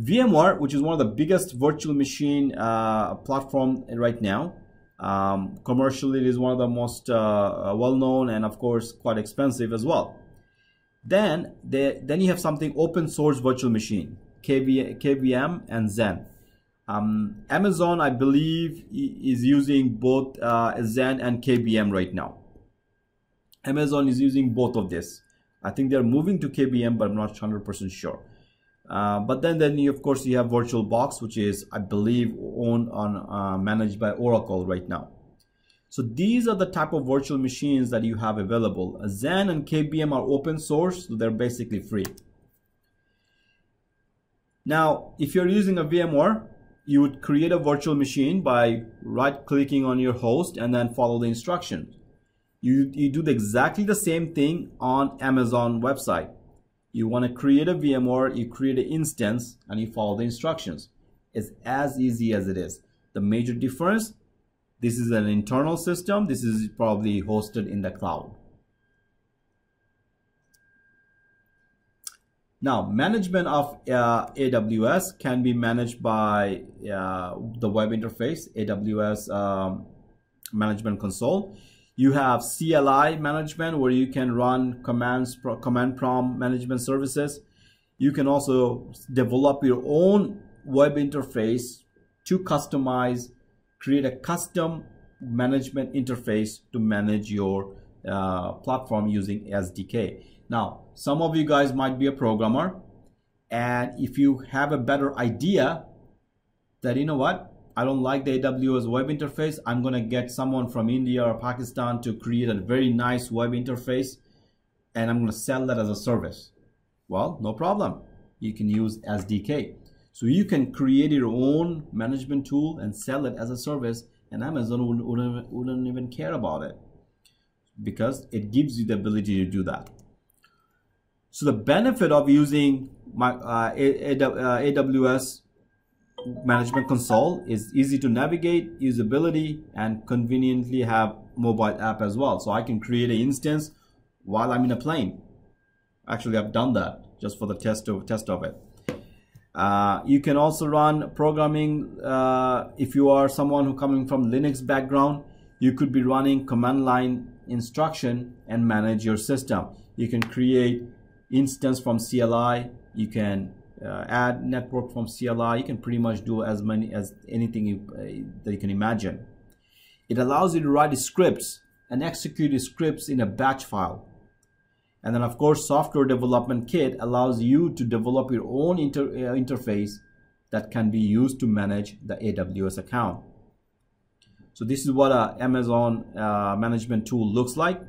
VMware, which is one of the biggest virtual machine uh, platform right now. Um, commercially, it is one of the most uh, uh well-known and of course quite expensive as well. Then, they, then you have something open source virtual machine, KV, KVM and Xen. Um, Amazon, I believe, is using both uh, Xen and KVM right now. Amazon is using both of this. I think they're moving to KVM, but I'm not 100% sure. Uh, but then, then you, of course, you have VirtualBox, which is, I believe, owned on uh, managed by Oracle right now. So these are the type of virtual machines that you have available. Xen and KVM are open source, so they're basically free. Now, if you're using a VMware, you would create a virtual machine by right-clicking on your host and then follow the instructions you, you do exactly the same thing on Amazon website. You want to create a VMware, you create an instance, and you follow the instructions. It's as easy as it is. The major difference, this is an internal system. This is probably hosted in the cloud. Now, management of uh, AWS can be managed by uh, the web interface, AWS um, Management Console. You have CLI management where you can run commands, command prompt management services. You can also develop your own web interface to customize, create a custom management interface to manage your uh, platform using SDK. Now, some of you guys might be a programmer, and if you have a better idea that, you know what, I don't like the AWS web interface. I'm going to get someone from India or Pakistan to create a very nice web interface and I'm going to sell that as a service. Well, no problem. You can use SDK. So you can create your own management tool and sell it as a service and Amazon wouldn't, wouldn't, wouldn't even care about it because it gives you the ability to do that. So the benefit of using my uh, AWS management console is easy to navigate, usability, and conveniently have mobile app as well. So I can create an instance while I'm in a plane. Actually, I've done that just for the test of test of it. Uh, you can also run programming uh, if you are someone who coming from Linux background. You could be running command line instruction and manage your system. You can create instance from CLI. You can uh, add network from CLI. You can pretty much do as many as anything you, uh, that you can imagine. It allows you to write scripts and execute scripts in a batch file. And then of course, software development kit allows you to develop your own inter uh, interface that can be used to manage the AWS account. So this is what a Amazon uh, management tool looks like.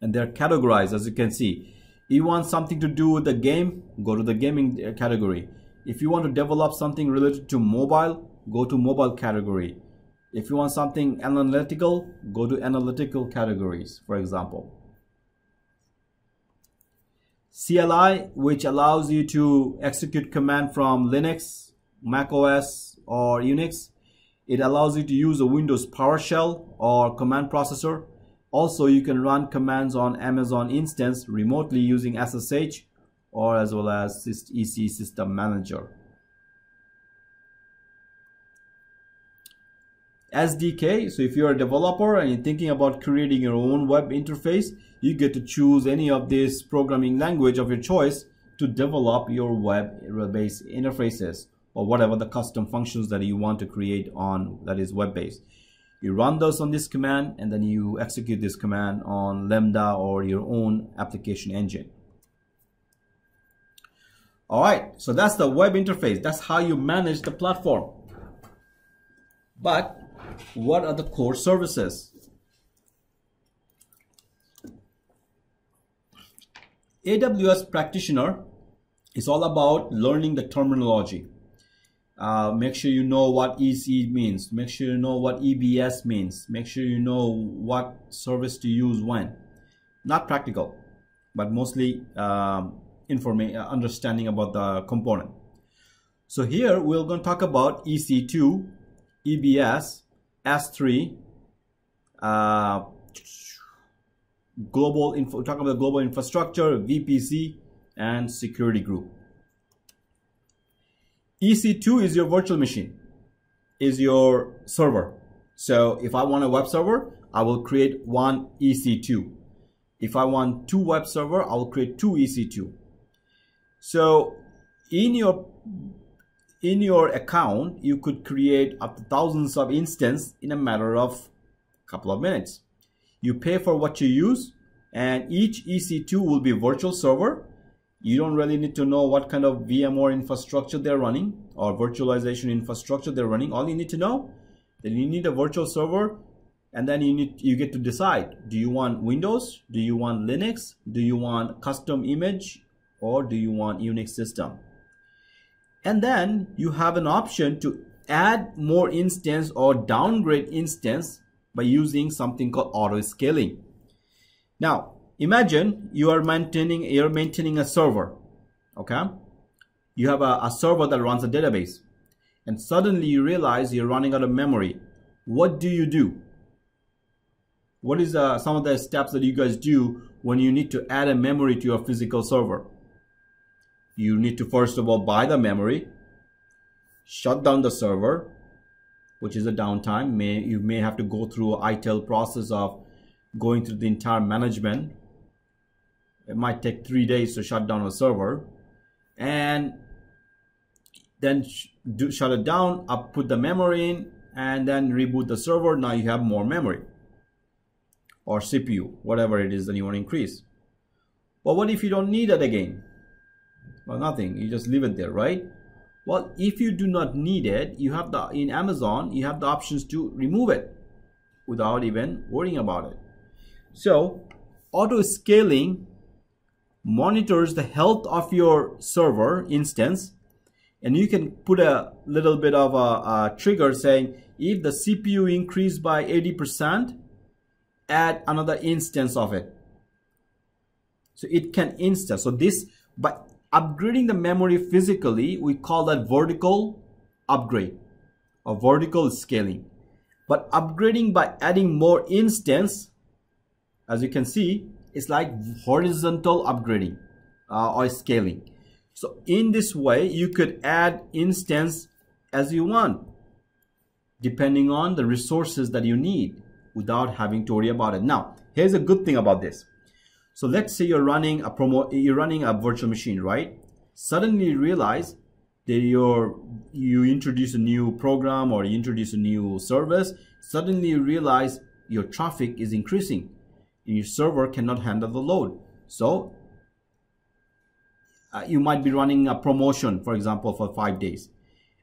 And they're categorized as you can see. You want something to do with the game, go to the gaming uh, category. If you want to develop something related to mobile, go to mobile category. If you want something analytical, go to analytical categories, for example. CLI, which allows you to execute command from Linux, Mac OS, or Unix. It allows you to use a Windows PowerShell or command processor. Also, you can run commands on Amazon instance remotely using SSH or as well as EC System Manager. SDK, so if you're a developer and you're thinking about creating your own web interface, you get to choose any of this programming language of your choice to develop your web-based interfaces or whatever the custom functions that you want to create on that is web-based. You run those on this command and then you execute this command on Lambda or your own application engine. All right, so that's the web interface. That's how you manage the platform. But what are the core services? AWS practitioner is all about learning the terminology. Uh, make sure you know what EC means. Make sure you know what EBS means. Make sure you know what service to use when. Not practical, but mostly um, information, uh, understanding about the component. So here we're going to talk about EC2, EBS, S3, uh, global info, talking about global infrastructure, VPC, and security group. EC2 is your virtual machine, is your server. So if I want a web server, I will create one EC2. If I want two web server, I will create two EC2. So in your in your account, you could create up to thousands of instances in a matter of a couple of minutes. You pay for what you use and each EC2 will be virtual server. You don't really need to know what kind of VMware infrastructure they're running or virtualization infrastructure they're running. All you need to know that you need a virtual server and then you need you get to decide do you want Windows, do you want Linux, do you want custom image or do you want Unix system? And then you have an option to add more instance or downgrade instance by using something called auto scaling. Now, imagine you are maintaining you're maintaining a server, okay? You have a, a server that runs a database and suddenly you realize you're running out of memory. What do you do? What is uh, some of the steps that you guys do when you need to add a memory to your physical server? You need to first of all buy the memory, shut down the server, which is a downtime. May you may have to go through ITIL process of going through the entire management. It might take three days to shut down a server, and then sh do, shut it down. Up, put the memory in, and then reboot the server. Now you have more memory or CPU, whatever it is that you want to increase. But what if you don't need it again? Well, nothing. You just leave it there, right? Well, if you do not need it, you have the in Amazon, you have the options to remove it without even worrying about it. So, auto scaling monitors the health of your server instance and you can put a little bit of a, a trigger saying if the CPU increased by 80%, add another instance of it. So it can instance. So this, by upgrading the memory physically, we call that vertical upgrade or vertical scaling. But upgrading by adding more instance, as you can see, it's like horizontal upgrading uh, or scaling. So in this way, you could add instance as you want, depending on the resources that you need without having to worry about it. Now, here's a good thing about this. So let's say you're running a promo, you're running a virtual machine, right? Suddenly you realize that you're, you introduce a new program or you introduce a new service. Suddenly you realize your traffic is increasing your server cannot handle the load. So uh, you might be running a promotion, for example, for five days.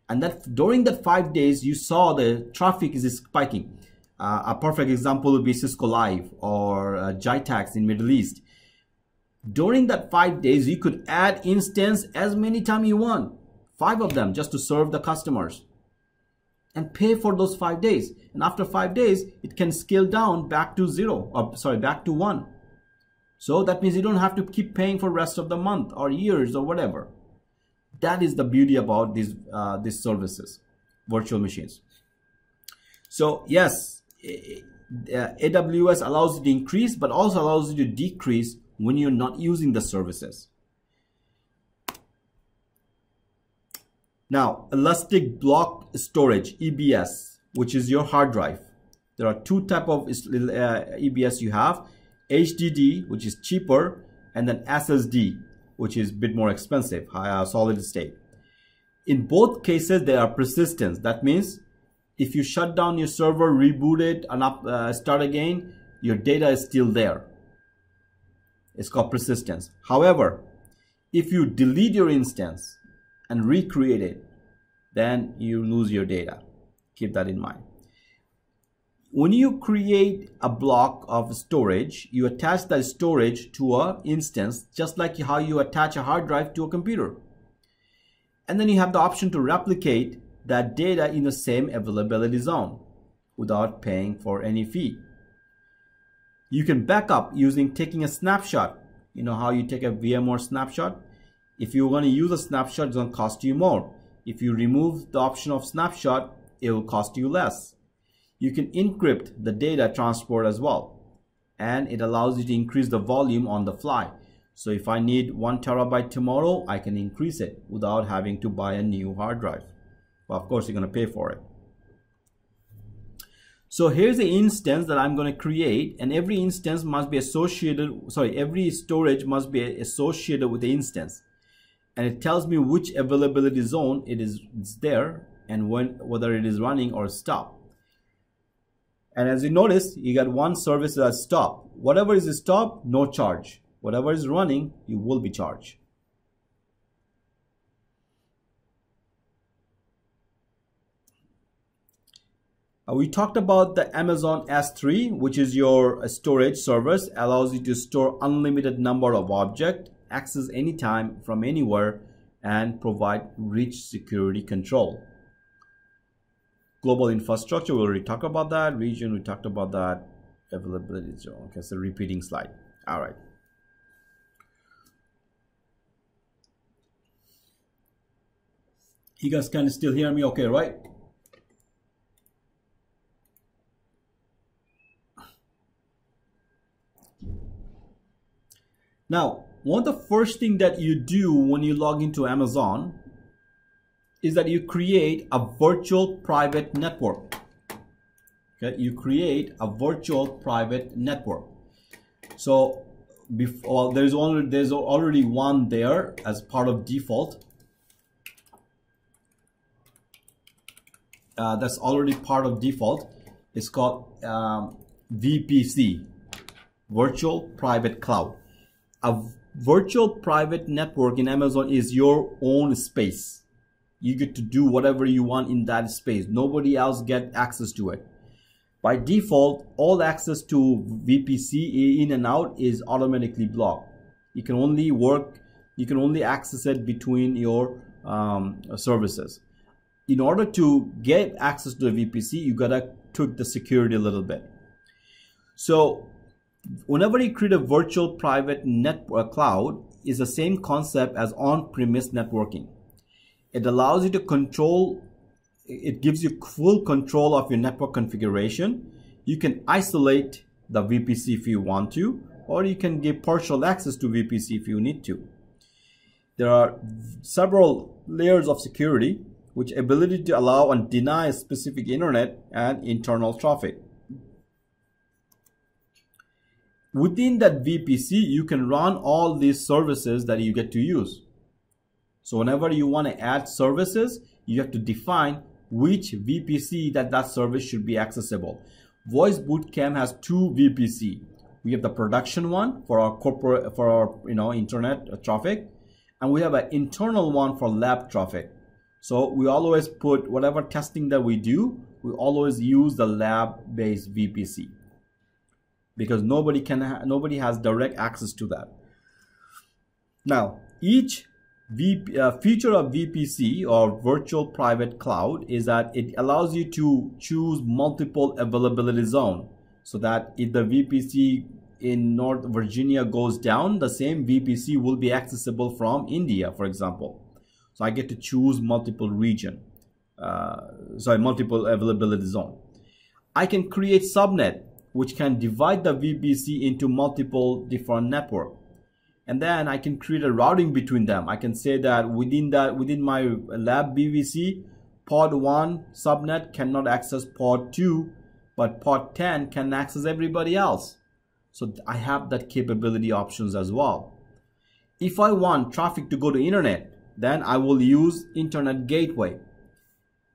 And that during that five days, you saw the traffic is spiking. Uh, a perfect example would be Cisco Live or uh, GITEX in Middle East. During that five days, you could add instance as many time you want. Five of them just to serve the customers and pay for those five days. And after five days, it can scale down back to zero, or sorry, back to one. So that means you don't have to keep paying for rest of the month or years or whatever. That is the beauty about these uh, these services, virtual machines. So yes, AWS allows you to increase, but also allows you to decrease when you're not using the services. Now, Elastic Block Storage, EBS, which is your hard drive. There are two type of uh, EBS you have, HDD, which is cheaper, and then SSD, which is a bit more expensive, uh, solid state. In both cases, there are persistence. That means if you shut down your server, reboot it, and up, uh, start again, your data is still there. It's called persistence. However, if you delete your instance and recreate it, then you lose your data. Keep that in mind. When you create a block of storage, you attach that storage to a instance, just like how you attach a hard drive to a computer. And then you have the option to replicate that data in the same availability zone without paying for any fee. You can back up using taking a snapshot. You know how you take a VMware snapshot? If you're going to use a snapshot, it's going to cost you more. If you remove the option of snapshot, it will cost you less. You can encrypt the data transport as well. And it allows you to increase the volume on the fly. So if I need one terabyte tomorrow, I can increase it without having to buy a new hard drive. Of course, you're going to pay for it. So here's the instance that I'm going to create and every instance must be associated, sorry, every storage must be associated with the instance and it tells me which availability zone it is there and when whether it is running or stop. And as you notice you got one service that stop. Whatever is stop no charge. Whatever is running you will be charged. Uh, we talked about the Amazon S3, which is your storage service, allows you to store unlimited number of objects access anytime from anywhere and provide rich security control. Global infrastructure, we already talked about that. Region, we talked about that. Availability zone. Okay, so repeating slide. All right. You guys can still hear me okay, right? Now, one of the first thing that you do when you log into Amazon is that you create a virtual private network. Okay, you create a virtual private network. So before well, there's already there's already one there as part of default. Uh, that's already part of default. It's called um, VPC, Virtual Private Cloud. A virtual private network in Amazon is your own space. You get to do whatever you want in that space. Nobody else get access to it. By default, all access to VPC in and out is automatically blocked. You can only work, you can only access it between your um, services. In order to get access to the VPC, you gotta tweak the security a little bit. So whenever you create a virtual private network cloud is the same concept as on-premise networking. It allows you to control, it gives you full control of your network configuration. You can isolate the VPC if you want to, or you can give partial access to VPC if you need to. There are several layers of security, which ability to allow and deny specific internet and internal traffic. Within that VPC, you can run all these services that you get to use. So whenever you want to add services, you have to define which VPC that that service should be accessible. Voice Bootcamp has two VPC. We have the production one for our corporate, for our you know internet uh, traffic, and we have an internal one for lab traffic. So we always put whatever testing that we do, we always use the lab-based VPC because nobody can ha nobody has direct access to that. Now, each uh, feature of VPC or virtual private cloud is that it allows you to choose multiple availability zone so that if the VPC in North Virginia goes down, the same VPC will be accessible from India, for example. So I get to choose multiple region, uh, sorry, multiple availability zone. I can create subnet which can divide the VPC into multiple different network. And then I can create a routing between them. I can say that within that within my lab VPC, pod 1 subnet cannot access pod 2, but pod 10 can access everybody else. So I have that capability options as well. If I want traffic to go to internet, then I will use internet gateway.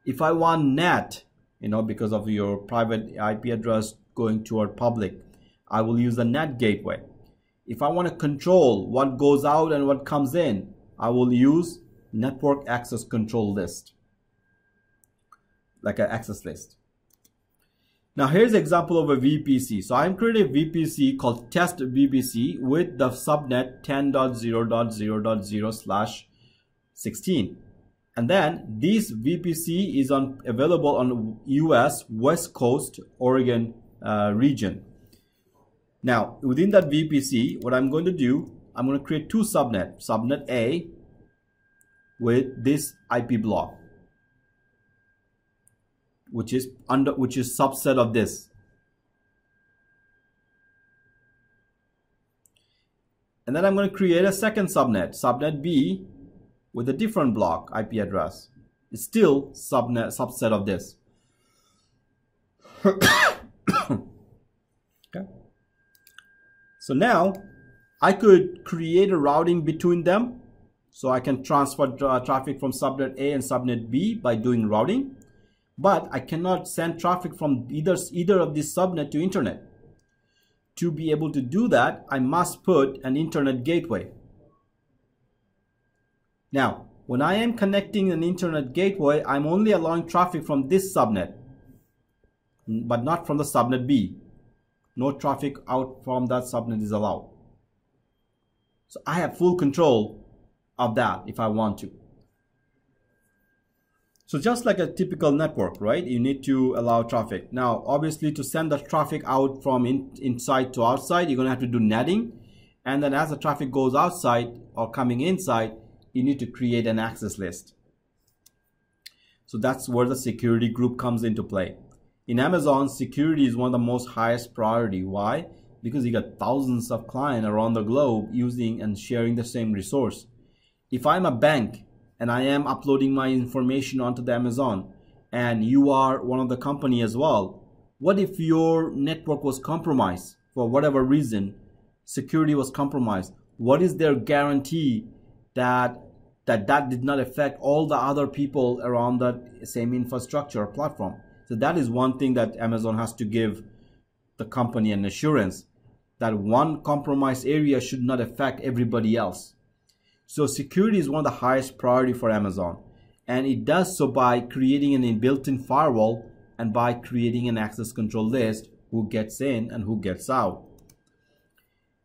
If I want NAT, you know, because of your private IP address going toward public. I will use the NAT gateway. If I want to control what goes out and what comes in, I will use network access control list, like an access list. Now here's an example of a VPC. So I'm creating a VPC called test VPC with the subnet 10.0.0.0 slash 16. And then this VPC is on available on US West Coast Oregon uh, region. Now, within that VPC, what I'm going to do, I'm going to create two subnet, subnet A with this IP block, which is under, which is subset of this. And then I'm going to create a second subnet, subnet B with a different block IP address. It's still subnet subset of this. *coughs* *coughs* okay. So now I could create a routing between them. So I can transfer uh, traffic from subnet A and subnet B by doing routing. But I cannot send traffic from either, either of these subnet to internet. To be able to do that, I must put an internet gateway. Now, when I am connecting an internet gateway, I'm only allowing traffic from this subnet, but not from the subnet B no traffic out from that subnet is allowed. So I have full control of that if I want to. So just like a typical network, right? You need to allow traffic. Now, obviously to send the traffic out from in, inside to outside, you're gonna have to do netting. And then as the traffic goes outside or coming inside, you need to create an access list. So that's where the security group comes into play. In Amazon, security is one of the most highest priority. Why? Because you got thousands of clients around the globe using and sharing the same resource. If I'm a bank and I am uploading my information onto the Amazon and you are one of the company as well, what if your network was compromised for whatever reason, security was compromised? What is their guarantee that that that did not affect all the other people around that same infrastructure or platform? So that is one thing that Amazon has to give the company an assurance that one compromised area should not affect everybody else. So security is one of the highest priority for Amazon. and it does so by creating an built-in firewall and by creating an access control list who gets in and who gets out.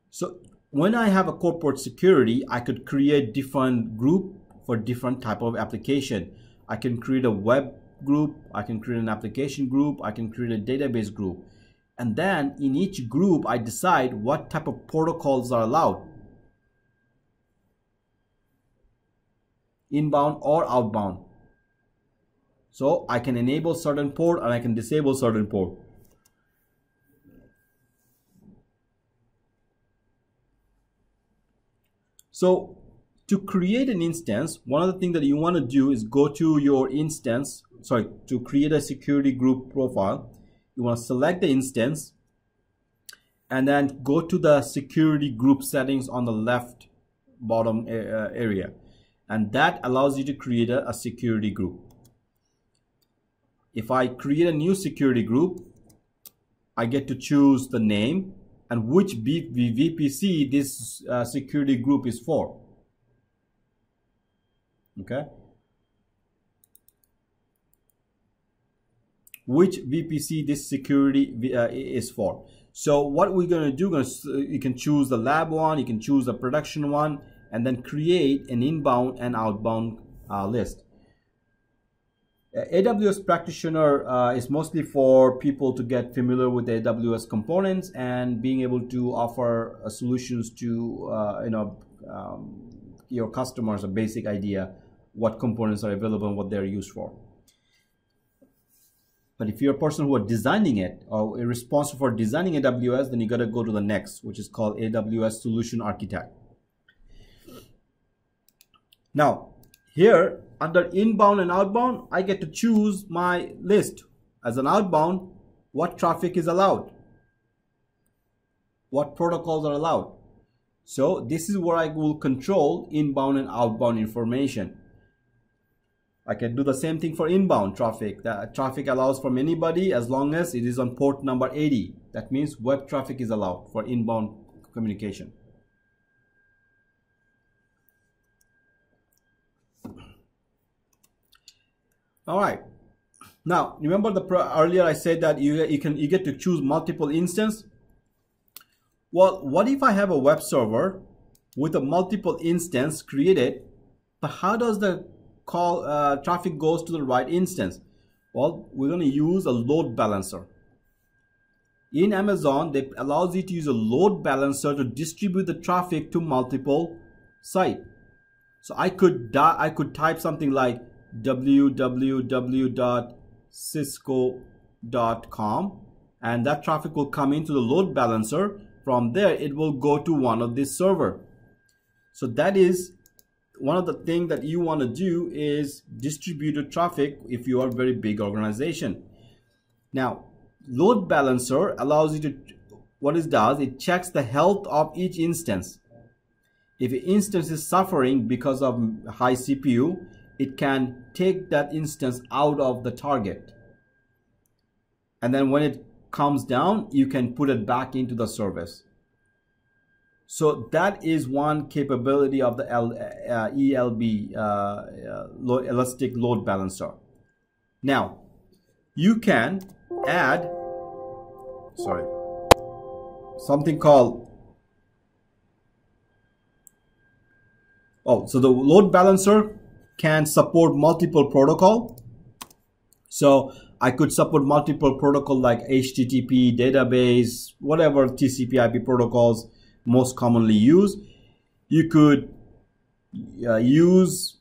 So when I have a corporate security, I could create different group for different type of application. I can create a web group, I can create an application group, I can create a database group. And then in each group, I decide what type of protocols are allowed. Inbound or outbound. So I can enable certain port and I can disable certain port. So to create an instance, one of the things that you want to do is go to your instance, sorry, to create a security group profile. You want to select the instance and then go to the security group settings on the left bottom uh, area. And that allows you to create a, security group. If I create a new security group, I get to choose the name and which VPC this uh, security group is for okay which VPC this security uh, is for so what we're going to do gonna, you can choose the lab one you can choose the production one and then create an inbound and outbound uh, list AWS practitioner uh, is mostly for people to get familiar with AWS components and being able to offer uh, solutions to uh, you know um, your customers a basic idea what components are available and what they're used for. But if you're a person who are designing it or responsible for designing AWS, then you got to go to the next, which is called AWS Solution Architect. Now, here under inbound and outbound, I get to choose my list. As an outbound, what traffic is allowed? What protocols are allowed? So this is where I will control inbound and outbound information. I can do the same thing for inbound traffic. The traffic allows from anybody as long as it is on port number 80. That means web traffic is allowed for inbound communication. All right. Now, remember the earlier I said that you, you can you get to choose multiple instance. Well, what if I have a web server with a multiple instance created, but how does the call uh, traffic goes to the right instance? Well, we're going to use a load balancer. In Amazon, they allows you to use a load balancer to distribute the traffic to multiple site. So I could I could type something like www.cisco.com and that traffic will come into the load balancer. From there, it will go to one of this server. So that is one of the things that you want to do is distributed traffic if you are a very big organization. Now, load balancer allows you to, what it does, it checks the health of each instance. If an instance is suffering because of high CPU, it can take that instance out of the target. And then when it comes down, you can put it back into the service. So that is one capability of the L, uh, ELB, uh, uh, Elastic Load Balancer. Now, you can add, sorry, something called, oh, so the load balancer can support multiple protocol. So I could support multiple protocol like HTTP, database, whatever TCP IP protocols most commonly used. You could uh, use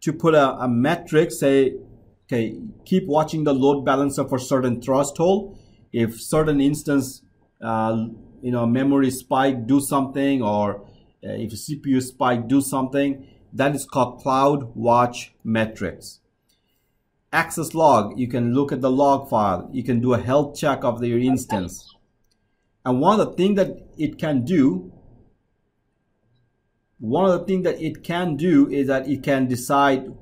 to put a, a metric, say, okay, keep watching the load balancer for certain threshold. If certain instance, uh, you know, memory spike do something or uh, if CPU spike do something, that is called Cloud Watch metrics. Access log, you can look at the log file. You can do a health check of your instance. And one of the things that it can do, one of the things that it can do is that it can decide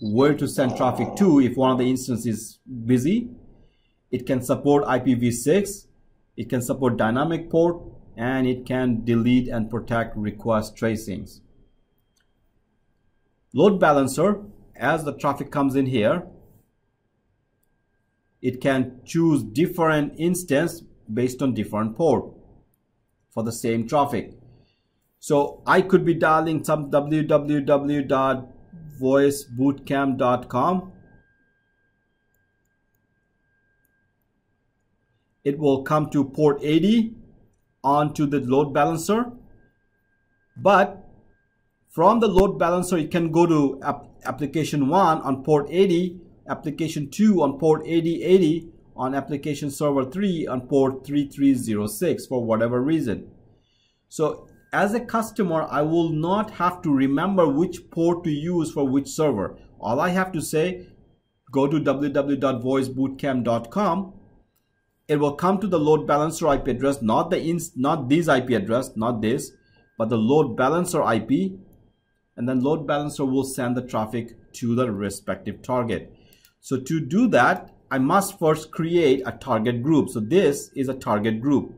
where to send traffic to if one of the instances is busy. It can support IPv6, it can support dynamic port, and it can delete and protect request tracings. Load balancer as the traffic comes in here, it can choose different instance based on different port for the same traffic. So I could be dialing some www.voicebootcamp.com. It will come to port 80 onto the load balancer. But from the load balancer, it can go to app application 1 on port 80 application 2 on port 8080 on application server 3 on port 3306 for whatever reason. So as a customer, I will not have to remember which port to use for which server. All I have to say, go to www.voicebootcamp.com. It will come to the load balancer IP address, not the not this IP address, not this, but the load balancer IP. And then load balancer will send the traffic to the respective target. So to do that, I must first create a target group. So this is a target group.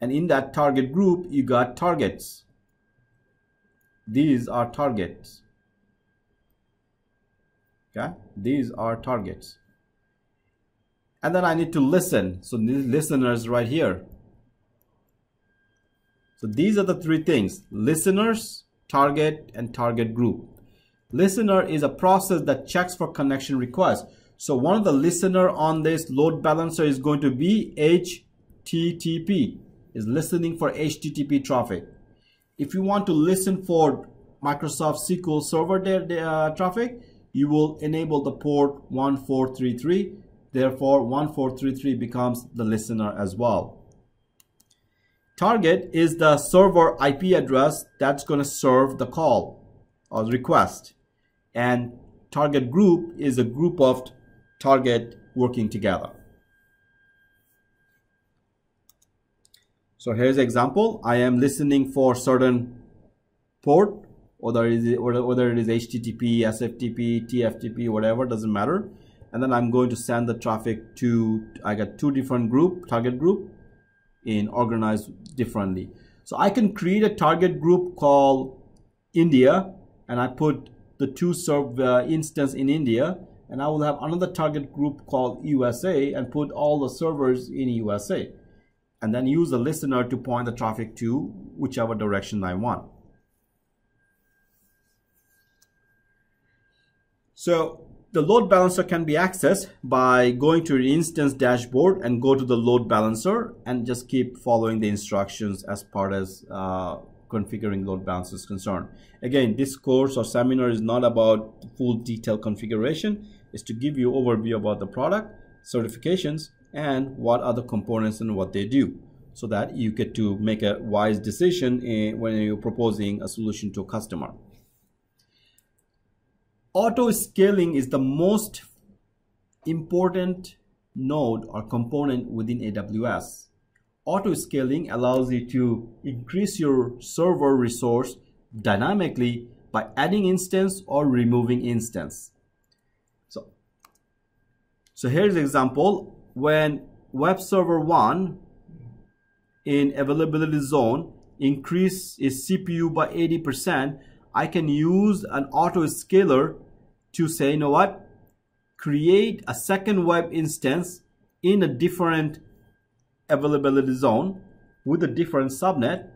And in that target group, you got targets. These are targets. Okay, these are targets. And then I need to listen. So these listeners right here. So these are the three things, listeners, target, and target group. Listener is a process that checks for connection requests. So one of the listener on this load balancer is going to be HTTP, is listening for HTTP traffic. If you want to listen for Microsoft SQL Server uh, traffic, you will enable the port 1433. Therefore, 1433 becomes the listener as well. Target is the server IP address that's going to serve the call or request. And target group is a group of target working together. So here's example. I am listening for certain port, whether it is, whether it is HTTP, SFTP, TFTP, whatever, doesn't matter. And then I'm going to send the traffic to, I got two different group, target group in organized differently. So I can create a target group called India and I put the two serve uh, instance in India and I will have another target group called USA and put all the servers in USA and then use the listener to point the traffic to whichever direction I want. So the load balancer can be accessed by going to your instance dashboard and go to the load balancer and just keep following the instructions as part as uh, configuring load balancer is concerned. Again, this course or seminar is not about full detailed configuration. It's to give you overview about the product, certifications, and what other components and what they do so that you get to make a wise decision in, when you're proposing a solution to a customer auto scaling is the most important node or component within AWS. Auto scaling allows you to increase your server resource dynamically by adding instance or removing instance. So, so here's an example when web server 1 in availability zone increase its CPU by 80%, I can use an auto scaler to say, you know what, create a second web instance in a different availability zone with a different subnet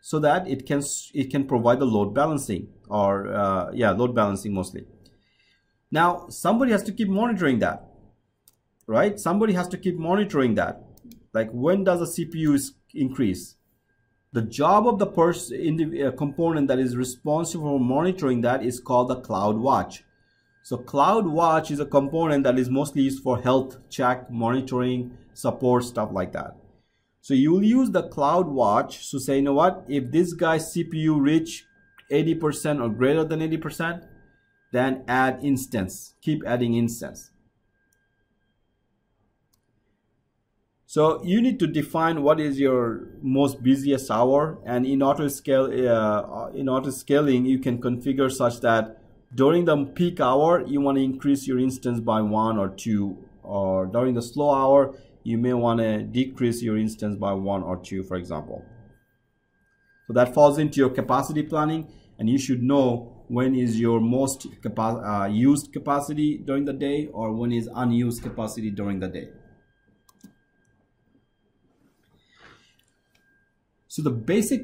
so that it can it can provide the load balancing or uh, yeah load balancing mostly. Now somebody has to keep monitoring that right? Somebody has to keep monitoring that. Like when does the cpu increase? The job of the person in the uh, component that is responsible for monitoring that is called the cloud watch. So cloud watch is a component that is mostly used for health check monitoring support stuff like that. So you will use the cloud watch to say you know what? If this guy's cpu reach 80% or greater than 80% then add instance. Keep adding instance. So you need to define what is your most busiest hour and in auto scale uh, in auto scaling you can configure such that during the peak hour you want to increase your instance by one or two or during the slow hour you may want to decrease your instance by one or two for example. So that falls into your capacity planning and you should know when is your most capa uh, used capacity during the day or when is unused capacity during the day. So the basic,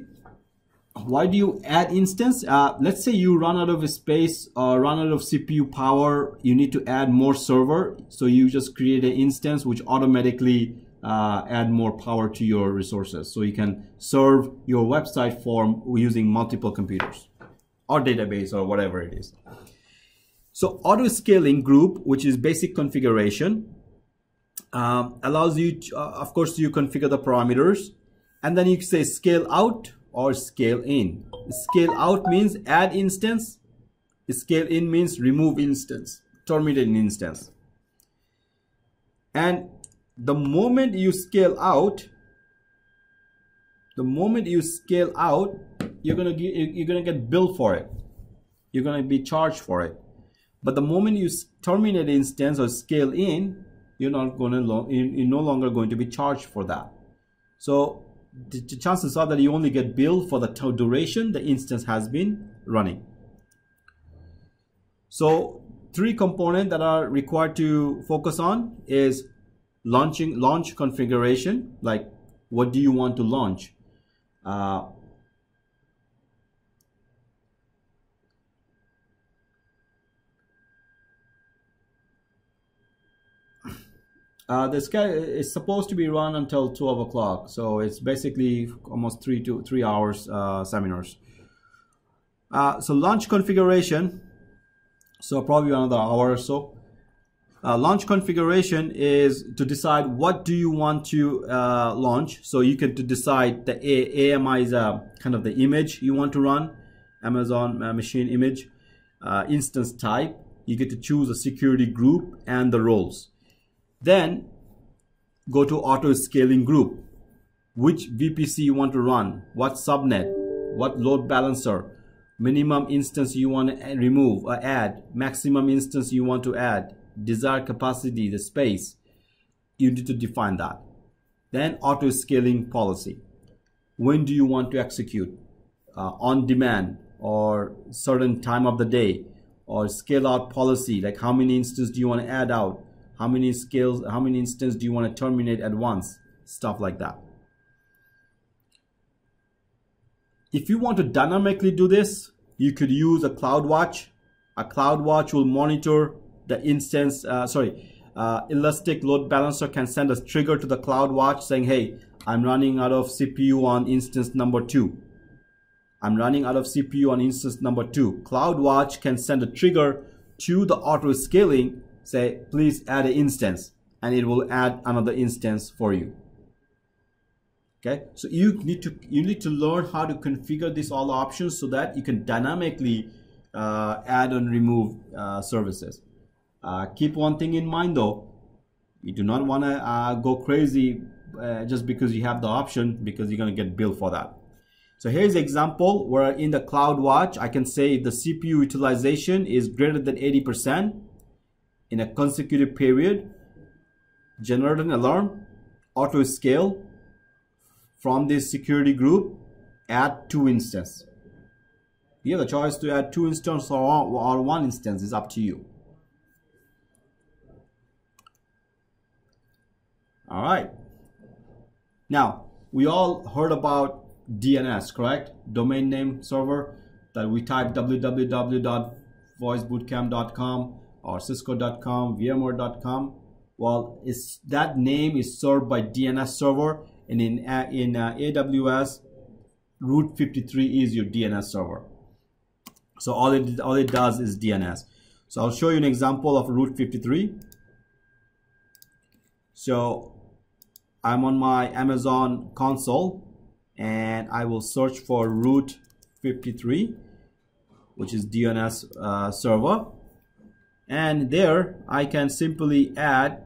why do you add instance? Uh, let's say you run out of space or run out of CPU power, you need to add more server. So you just create an instance which automatically uh, add more power to your resources. So you can serve your website form using multiple computers or database or whatever it is. So auto scaling group, which is basic configuration, um, allows you, to, uh, of course, you configure the parameters and then you say scale out or scale in. Scale out means add instance. Scale in means remove instance, terminate an instance. And the moment you scale out, the moment you scale out, you're gonna get you're gonna get billed for it. You're gonna be charged for it. But the moment you terminate instance or scale in, you're not gonna you're no longer going to be charged for that. So the, chances are that you only get billed for the duration the instance has been running. So three components that are required to focus on is launching launch configuration like what do you want to launch uh, Uh, this guy is supposed to be run until 12 o'clock so it's basically almost three to three hours uh, seminars uh, so launch configuration so probably another hour or so uh, launch configuration is to decide what do you want to uh, launch. So you can to decide the A AMI is a kind of the image you want to run, Amazon uh, machine image, instance type. You get to choose a security group and the roles. Then go to auto scaling group. Which VPC you want to run, what subnet, what load balancer, minimum instance you want to remove or add, maximum instance you want to add, desired capacity, the space, you need to define that. Then auto scaling policy. When do you want to execute? Uh, on demand or certain time of the day or scale out policy like how many instances do you want to add out how many scales how many instances do you want to terminate at once stuff like that if you want to dynamically do this you could use a CloudWatch a CloudWatch will monitor the instance, uh, sorry, uh, Elastic Load Balancer can send a trigger to the CloudWatch saying, hey, I'm running out of CPU on instance number two. I'm running out of CPU on instance number two. CloudWatch can send a trigger to the auto scaling, say, please add an instance, and it will add another instance for you. Okay, so you need to you need to learn how to configure these all options so that you can dynamically uh, add and remove uh, services. Uh, keep one thing in mind though, you do not want to uh, go crazy uh, just because you have the option because you're going to get billed for that. So here's an example where in the CloudWatch, I can say the CPU utilization is greater than 80% in a consecutive period, generate an alarm, auto scale from this security group, add two instances. You have the choice to add two instances or, one instance, is up to you. All right. Now, we all heard about DNS, correct? Domain name server that we type www.voicebootcamp.com or cisco.com, vmware.com. Well, it's, that name is served by DNS server and in, in uh, AWS, Route 53 is your DNS server. So all it, all it does is DNS. So I'll show you an example of Route 53. So I'm on my Amazon console and I will search for route 53 which is DNS uh, server and there I can simply add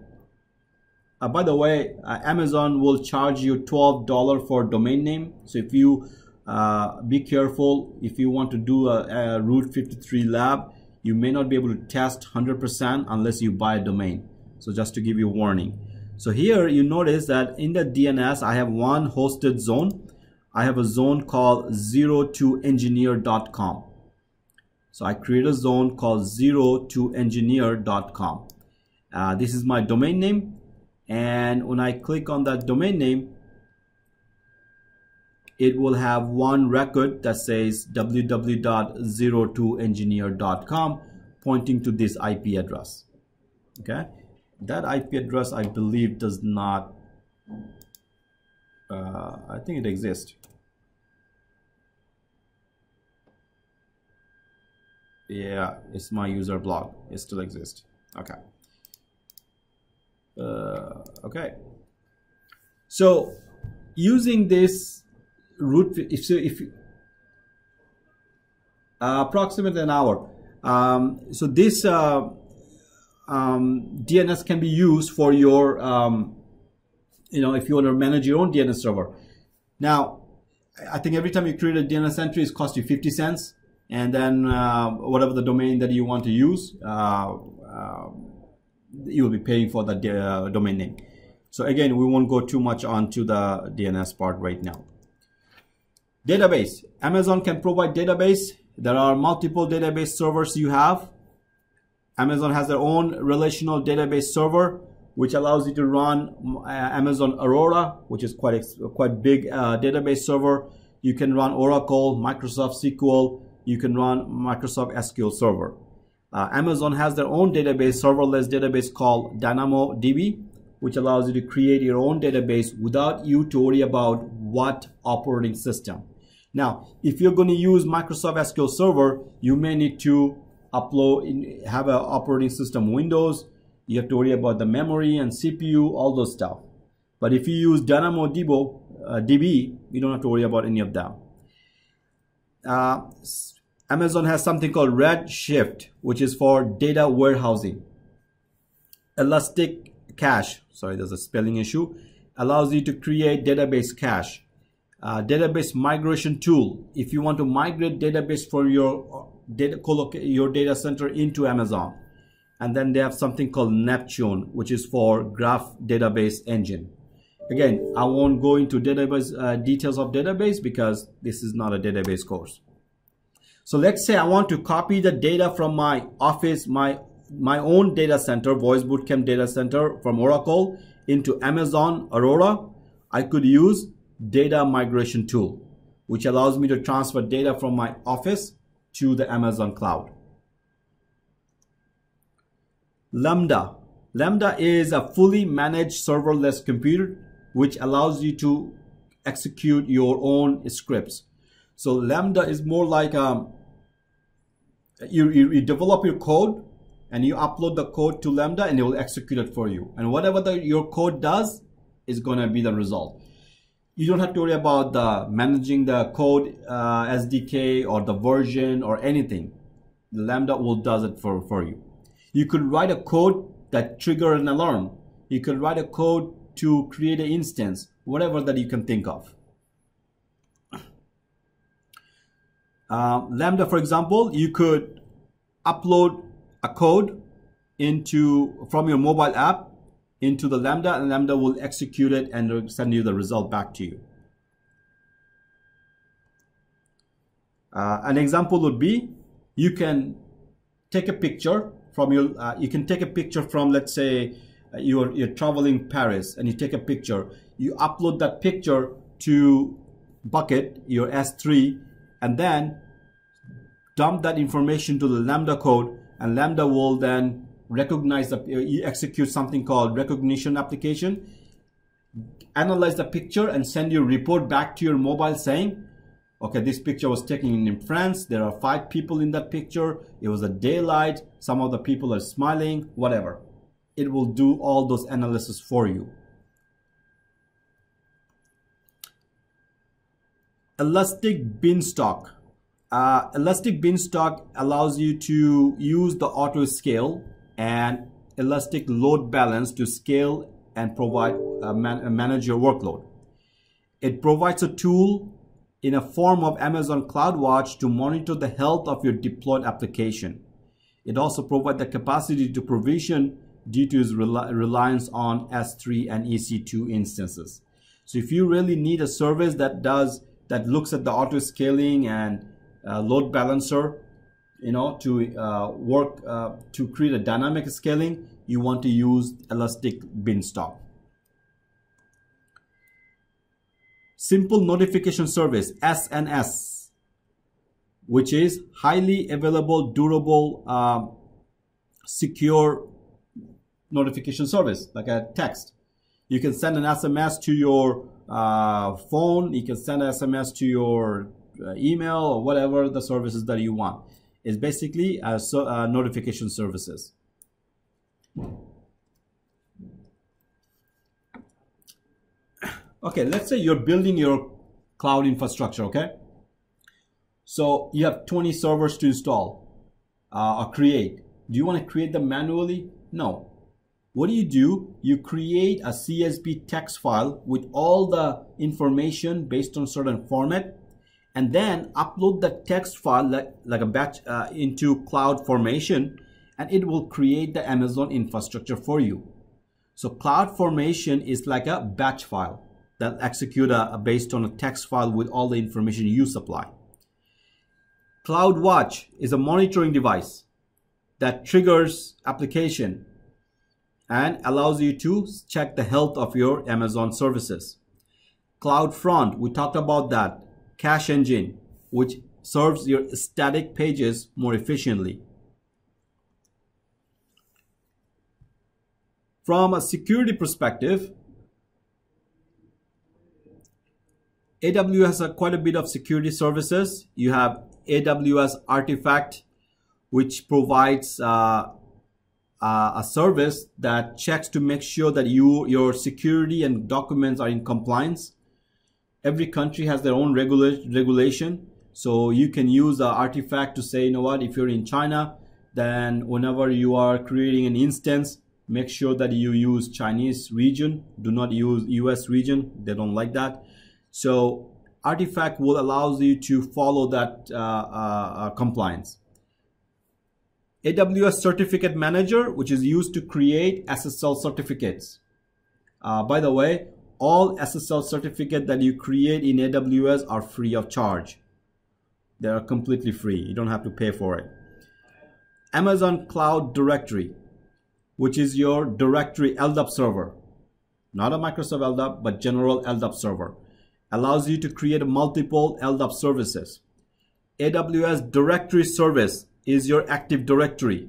uh, by the way uh, Amazon will charge you $12 for domain name so if you uh, be careful if you want to do a, a route 53 lab you may not be able to test 100% unless you buy a domain so just to give you a warning so here you notice that in the DNS, I have one hosted zone. I have a zone called 02engineer.com. So I create a zone called 02engineer.com. Uh, this is my domain name. And when I click on that domain name, it will have one record that says www.02engineer.com pointing to this IP address. Okay, that IP address I believe does not, uh, I think it exists. Yeah, it's my user blog. It still exists. Okay. Uh, okay. So using this root, if so, if uh, approximately an hour. Um, so this uh, um, DNS can be used for your, um, you know, if you want to manage your own DNS server. Now, I think every time you create a DNS entry, it costs you 50 cents. And then uh, whatever the domain that you want to use, uh, uh, you will be paying for the uh, domain name. So again, we won't go too much onto the DNS part right now. Database. Amazon can provide database. There are multiple database servers you have. Amazon has their own relational database server, which allows you to run uh, Amazon Aurora, which is quite quite big uh, database server. You can run Oracle, Microsoft SQL. You can run Microsoft SQL Server. Uh, Amazon has their own database, serverless database called DynamoDB, which allows you to create your own database without you to worry about what operating system. Now, if you're going to use Microsoft SQL Server, you may need to upload, have an operating system Windows. You have to worry about the memory and CPU, all those stuff. But if you use DynamoDB, uh, DB, you don't have to worry about any of that. Uh, Amazon has something called Redshift, which is for data warehousing. Elastic Cache, sorry, there's a spelling issue, allows you to create database cache uh, database migration tool. If you want to migrate database for your uh, data your data center into Amazon, and then they have something called Neptune, which is for graph database engine. Again, I won't go into database uh, details of database because this is not a database course. So let's say I want to copy the data from my office, my my own data center, Voice Bootcamp data center from Oracle into Amazon Aurora. I could use data migration tool, which allows me to transfer data from my office to the Amazon cloud. Lambda. Lambda is a fully managed serverless computer, which allows you to execute your own scripts. So Lambda is more like um, you, you, you develop your code and you upload the code to Lambda and it will execute it for you. And whatever the, your code does is going to be the result you don't have to worry about the managing the code uh, SDK or the version or anything. Lambda will does it for, for you. You could write a code that trigger an alarm. You could write a code to create an instance, whatever that you can think of. Uh, Lambda, for example, you could upload a code into from your mobile app into the Lambda and Lambda will execute it and send you the result back to you. Uh, an example would be you can take a picture from your, uh, you can take a picture from, let's say, you're, you're traveling Paris and you take a picture, you upload that picture to Bucket, your S3, and then dump that information to the Lambda code and Lambda will then recognize the uh, you execute something called Rekognition application analyze the picture and send your report back to your mobile saying okay this picture was taken in france. There are five people in that picture. It was a daylight. Some of the people are smiling whatever it will do all those analysis for you elastic beanstalk uh, elastic beanstalk allows you to use the auto scale and elastic load balance to scale and provide uh, man, uh, manage your workload. It provides a tool in a form of Amazon CloudWatch to monitor the health of your deployed application. It also provides the capacity to provision due to its reliance on S3 and EC2 instances. So if you really need a service that does that looks at the auto scaling and uh, load balancer, you know, to uh, work uh, to create a dynamic scaling, you want to use Elastic Beanstalk. Simple Notification Service, SNS, which is highly available, durable, uh, secure notification service, like a text. You can send an SMS to your uh, phone, you can send an SMS to your uh, email or whatever the services that you want. It's basically a, so, uh, notification services. Okay, let's say you're building your cloud infrastructure, okay? So you have 20 servers to install uh, or create. Do you want to create them manually? No. What do you do? You create a CSV text file with all the information based on certain format and then upload the text file like, like a batch uh, into cloud formation and it will create the Amazon infrastructure for you. So cloud formation is like a batch file that execute a, a based on a text file with all the information you supply. CloudWatch is a monitoring device that triggers application and allows you to check the health of your Amazon services. CloudFront, we talked about that. Cache engine, which serves your static pages more efficiently. From a security perspective, AWS has quite a bit of security services. You have AWS Artifact, which provides uh, uh, a service that checks to make sure that you your security and documents are in compliance. Every country has their own regula regulation, so you can use the artifact to say, you know what, if you're in China, then whenever you are creating an instance, make sure that you use Chinese region. Do not use US region. They don't like that. So Artifact will allow you to follow that uh, uh, uh compliance. AWS Certificate Manager, which is used to create SSL certificates. Uh, by the way, all SSL certificates that you create in AWS are free of charge. They are completely free. You don't have to pay for it. Amazon Cloud Directory, which is your directory LDAP server. Not a Microsoft LDAP, but general LDAP server. Allows you to create multiple LDAP services. AWS Directory Service is your Active Directory.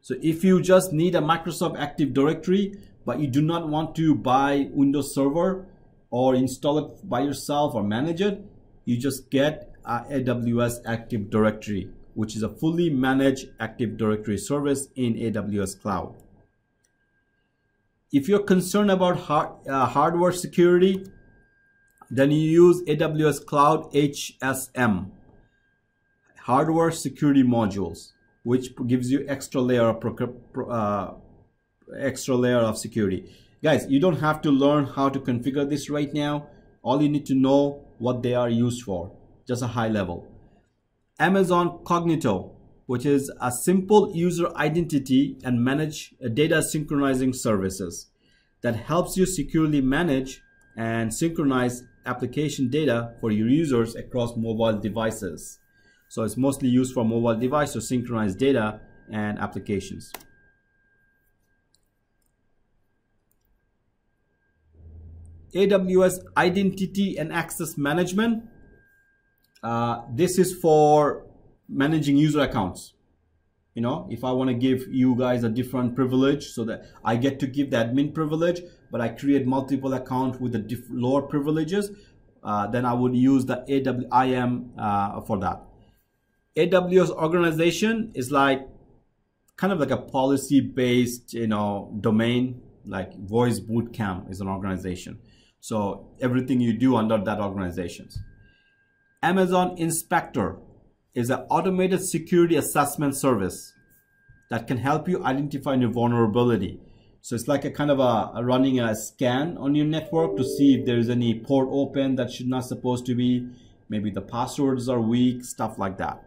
So if you just need a Microsoft Active Directory, but you do not want to buy Windows Server or install it by yourself or manage it, you just get AWS Active Directory, which is a fully managed Active Directory service in AWS Cloud. If you're concerned about hard, uh, hardware security, then you use AWS Cloud HSM hardware security modules, which gives you extra layer of uh, extra layer of security. Guys, you don't have to learn how to configure this right now. All you need to know what they are used for, just a high level. Amazon Cognito, which is a simple user identity and manage data synchronizing services that helps you securely manage and synchronize application data for your users across mobile devices. So it's mostly used for mobile device to synchronize data and applications. AWS Identity and Access Management. Uh, this is for managing user accounts. You know, if I want to give you guys a different privilege so that I get to give the admin privilege, but I create multiple accounts with the lower privileges, uh, then I would use the AWIM uh, for that. AWS organization is like kind of like a policy based, you know, domain like Voice Bootcamp is an organization. So everything you do under that organizations. Amazon Inspector is an automated security assessment service that can help you identify your vulnerability. So it's like a kind of a, a, running a scan on your network to see if there is any port open that should not supposed to be. Maybe the passwords are weak, stuff like that.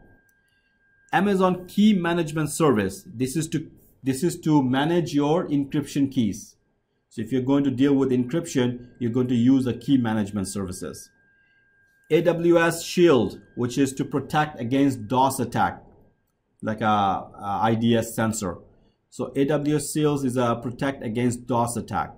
Amazon Key Management Service. This is to this is to manage your encryption keys. So if you're going to deal with encryption, you're going to use the key management services. AWS Shield, which is to protect against DOS attack, like a, a IDS sensor. So AWS Shield is a protect against DOS attack.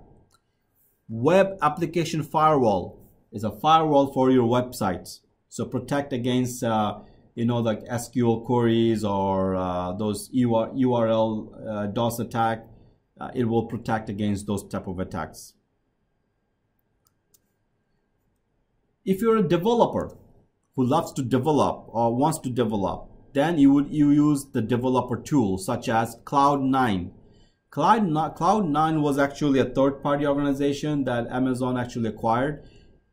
Web application firewall is a firewall for your websites. So protect against uh, you know like SQL queries or uh, those URL uh, DOS attack. Uh, it will protect against those type of attacks. If you're a developer who loves to develop or wants to develop, then you would you use the developer tool such as Cloud9. Cloud, Cloud9 was actually a third-party organization that Amazon actually acquired.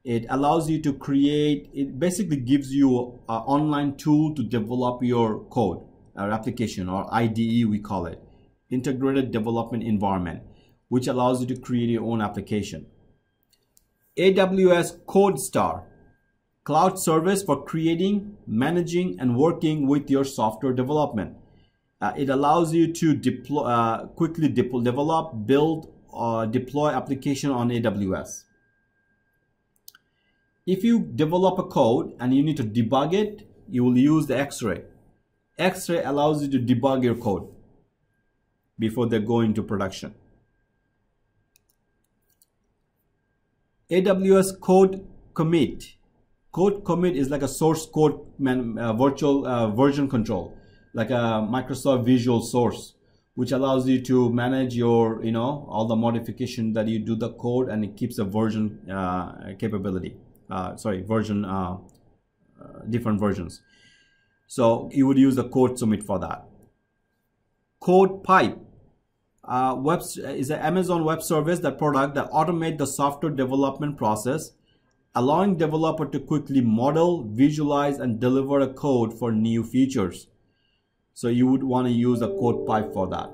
It allows you to create, it basically gives you an online tool to develop your code or application or IDE we call it, Integrated Development Environment, which allows you to create your own application. AWS CodeStar, cloud service for creating, managing, and working with your software development. Uh, it allows you to deploy, uh, quickly de develop, build, or deploy application on AWS. If you develop a code and you need to debug it, you will use the X-Ray. X-Ray allows you to debug your code before they go into production. AWS Code Commit. Code Commit is like a source code man, uh, virtual uh, version control, like a Microsoft Visual Source, which allows you to manage your, you know, all the modification that you do the code and it keeps a version uh, capability. Uh, sorry, version, uh, uh, different versions. So you would use the code commit for that. Code pipe uh, web is an Amazon Web Service that product that automate the software development process, allowing developer to quickly model, visualize, and deliver a code for new features. So you would want to use a code pipe for that.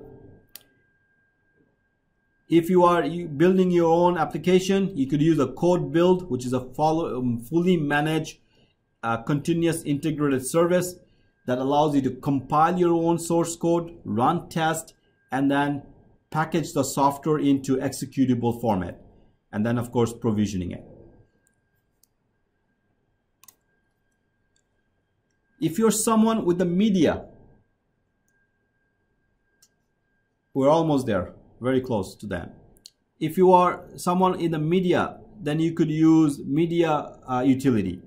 If you are building your own application, you could use a code build, which is a follow, um, fully managed uh, continuous integrated service that allows you to compile your own source code, run tests, and then package the software into executable format, and then of course provisioning it. If you're someone with the media, we're almost there, very close to that. If you are someone in the media, then you could use media uh, utility.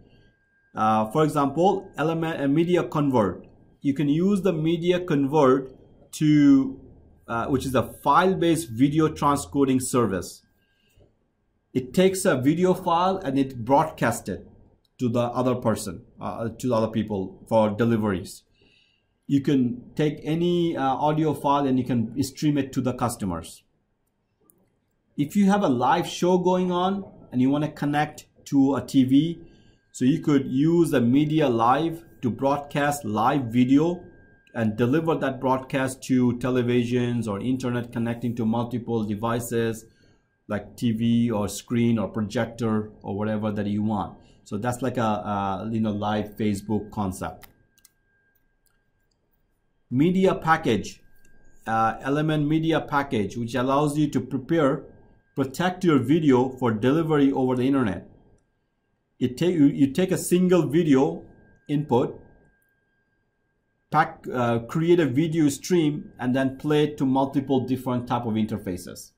Uh, for example, Elemental media convert. You can use the media convert to uh, which is a file-based video transcoding service. It takes a video file and it broadcasts it to the other person, uh, to the other people for deliveries. You can take any uh, audio file and you can stream it to the customers. If you have a live show going on and you want to connect to a TV, so you could use a media live to broadcast live video and deliver that broadcast to televisions or internet connecting to multiple devices like TV or screen or projector or whatever that you want. So that's like a, a you know live Facebook concept. Media package, uh, element media package, which allows you to prepare, protect your video for delivery over the internet. It take you, you take a single video input pack, uh, create a video stream and then play it to multiple different type of interfaces.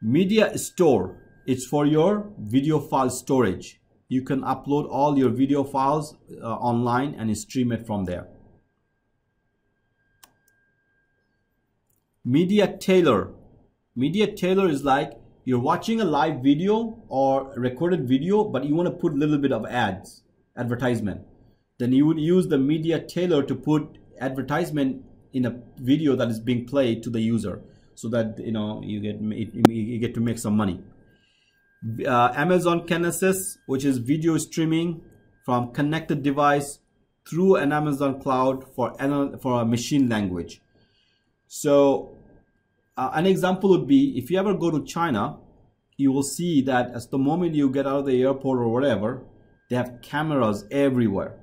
Media store, it's for your video file storage. You can upload all your video files uh, online and stream it from there. Media tailor. Media tailor is like you're watching a live video or recorded video, but you want to put a little bit of ads, advertisement then you would use the media tailor to put advertisement in a video that is being played to the user so that you know you get you get to make some money uh, amazon kinesis which is video streaming from connected device through an amazon cloud for for a machine language. So uh, an example would be if you ever go to china you will see that as the moment you get out of the airport or whatever they have cameras everywhere.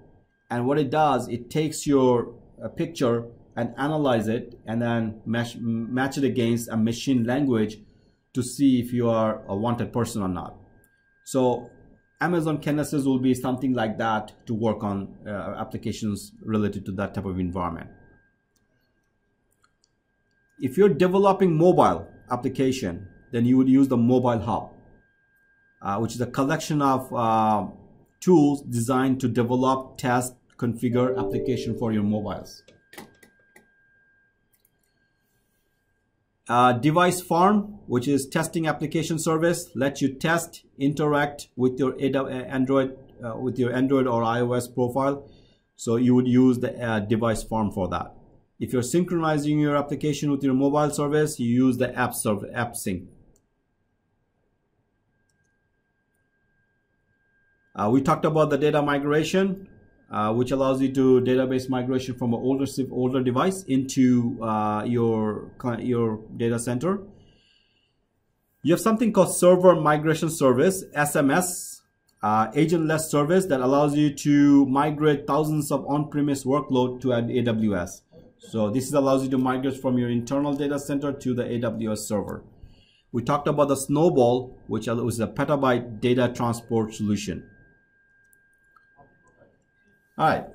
And what it does it takes your uh, picture and analyze it and then match, match it against a machine language to see if you are a wanted person or not so Amazon Kinesis will be something like that to work on uh, applications related to that type of environment. If you're developing mobile application, then you would use the mobile hub, uh, which is a collection of uh, tools designed to develop, test, configure application for your mobiles. Uh, device farm, which is testing application service, lets you test, interact with your Android, uh, with your Android or iOS profile. So you would use the uh, device farm for that. If you're synchronizing your application with your mobile service, you use the app serve, app sync. Uh, we talked about the data migration, uh, which allows you to database migration from an older older device into uh, your your data center. You have something called Server Migration Service (SMS), uh, agentless service that allows you to migrate thousands of on-premise workload to AWS. So this allows you to migrate from your internal data center to the AWS server. We talked about the Snowball, which is a petabyte data transport solution. All right,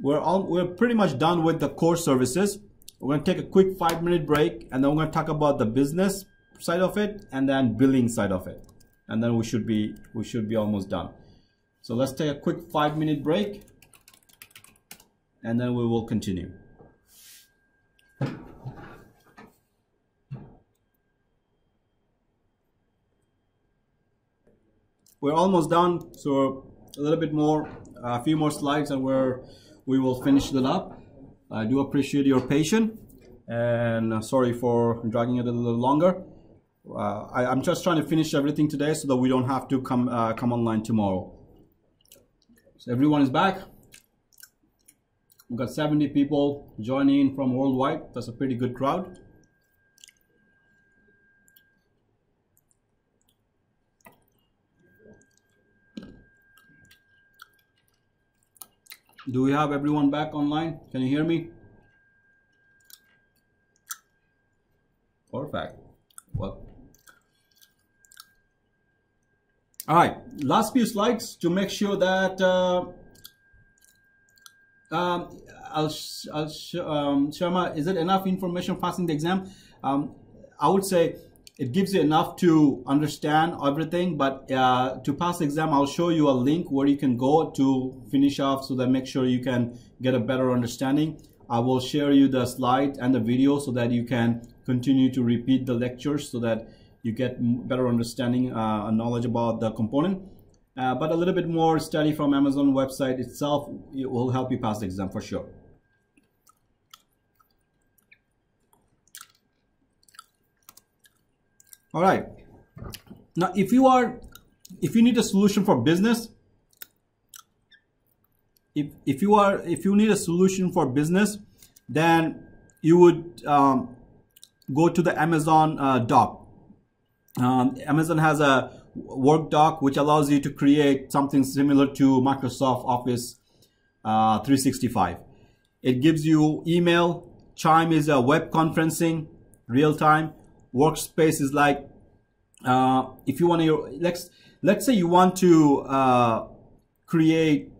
we're all we're pretty much done with the core services. We're gonna take a quick five minute break and then we're gonna talk about the business side of it and then billing side of it. And then we should be we should be almost done. So let's take a quick five minute break and then we will continue. We're almost done, so a little bit more a few more slides and we're, we will finish it up. I do appreciate your patience and uh, sorry for dragging it a little longer. Uh, I, am just trying to finish everything today so that we don't have to come uh, come online tomorrow. So everyone is back. We've got 70 people joining from worldwide. That's a pretty good crowd. Do we have everyone back online? Can you hear me? Perfect. Well, all right. Last few slides to make sure that uh, um, I'll, I'll um, Sharma, is it enough information passing the exam? Um, I would say it gives you enough to understand everything but uh, to pass exam i'll show you a link where you can go to finish off so that make sure you can get a better understanding. I will share you the slide and the video so that you can continue to repeat the lectures so that you get better understanding uh, knowledge about the component. Uh, but a little bit more study from amazon website itself it will help you pass the exam for sure All right. Now, if you are, if you need a solution for business, if, if you are, if you need a solution for business, then you would um, go to the Amazon uh, doc. Um, Amazon has a work doc which allows you to create something similar to Microsoft Office uh, 365. It gives you email. Chime is a web conferencing, real time workspace is like uh, if you want to let's let's say you want to uh, create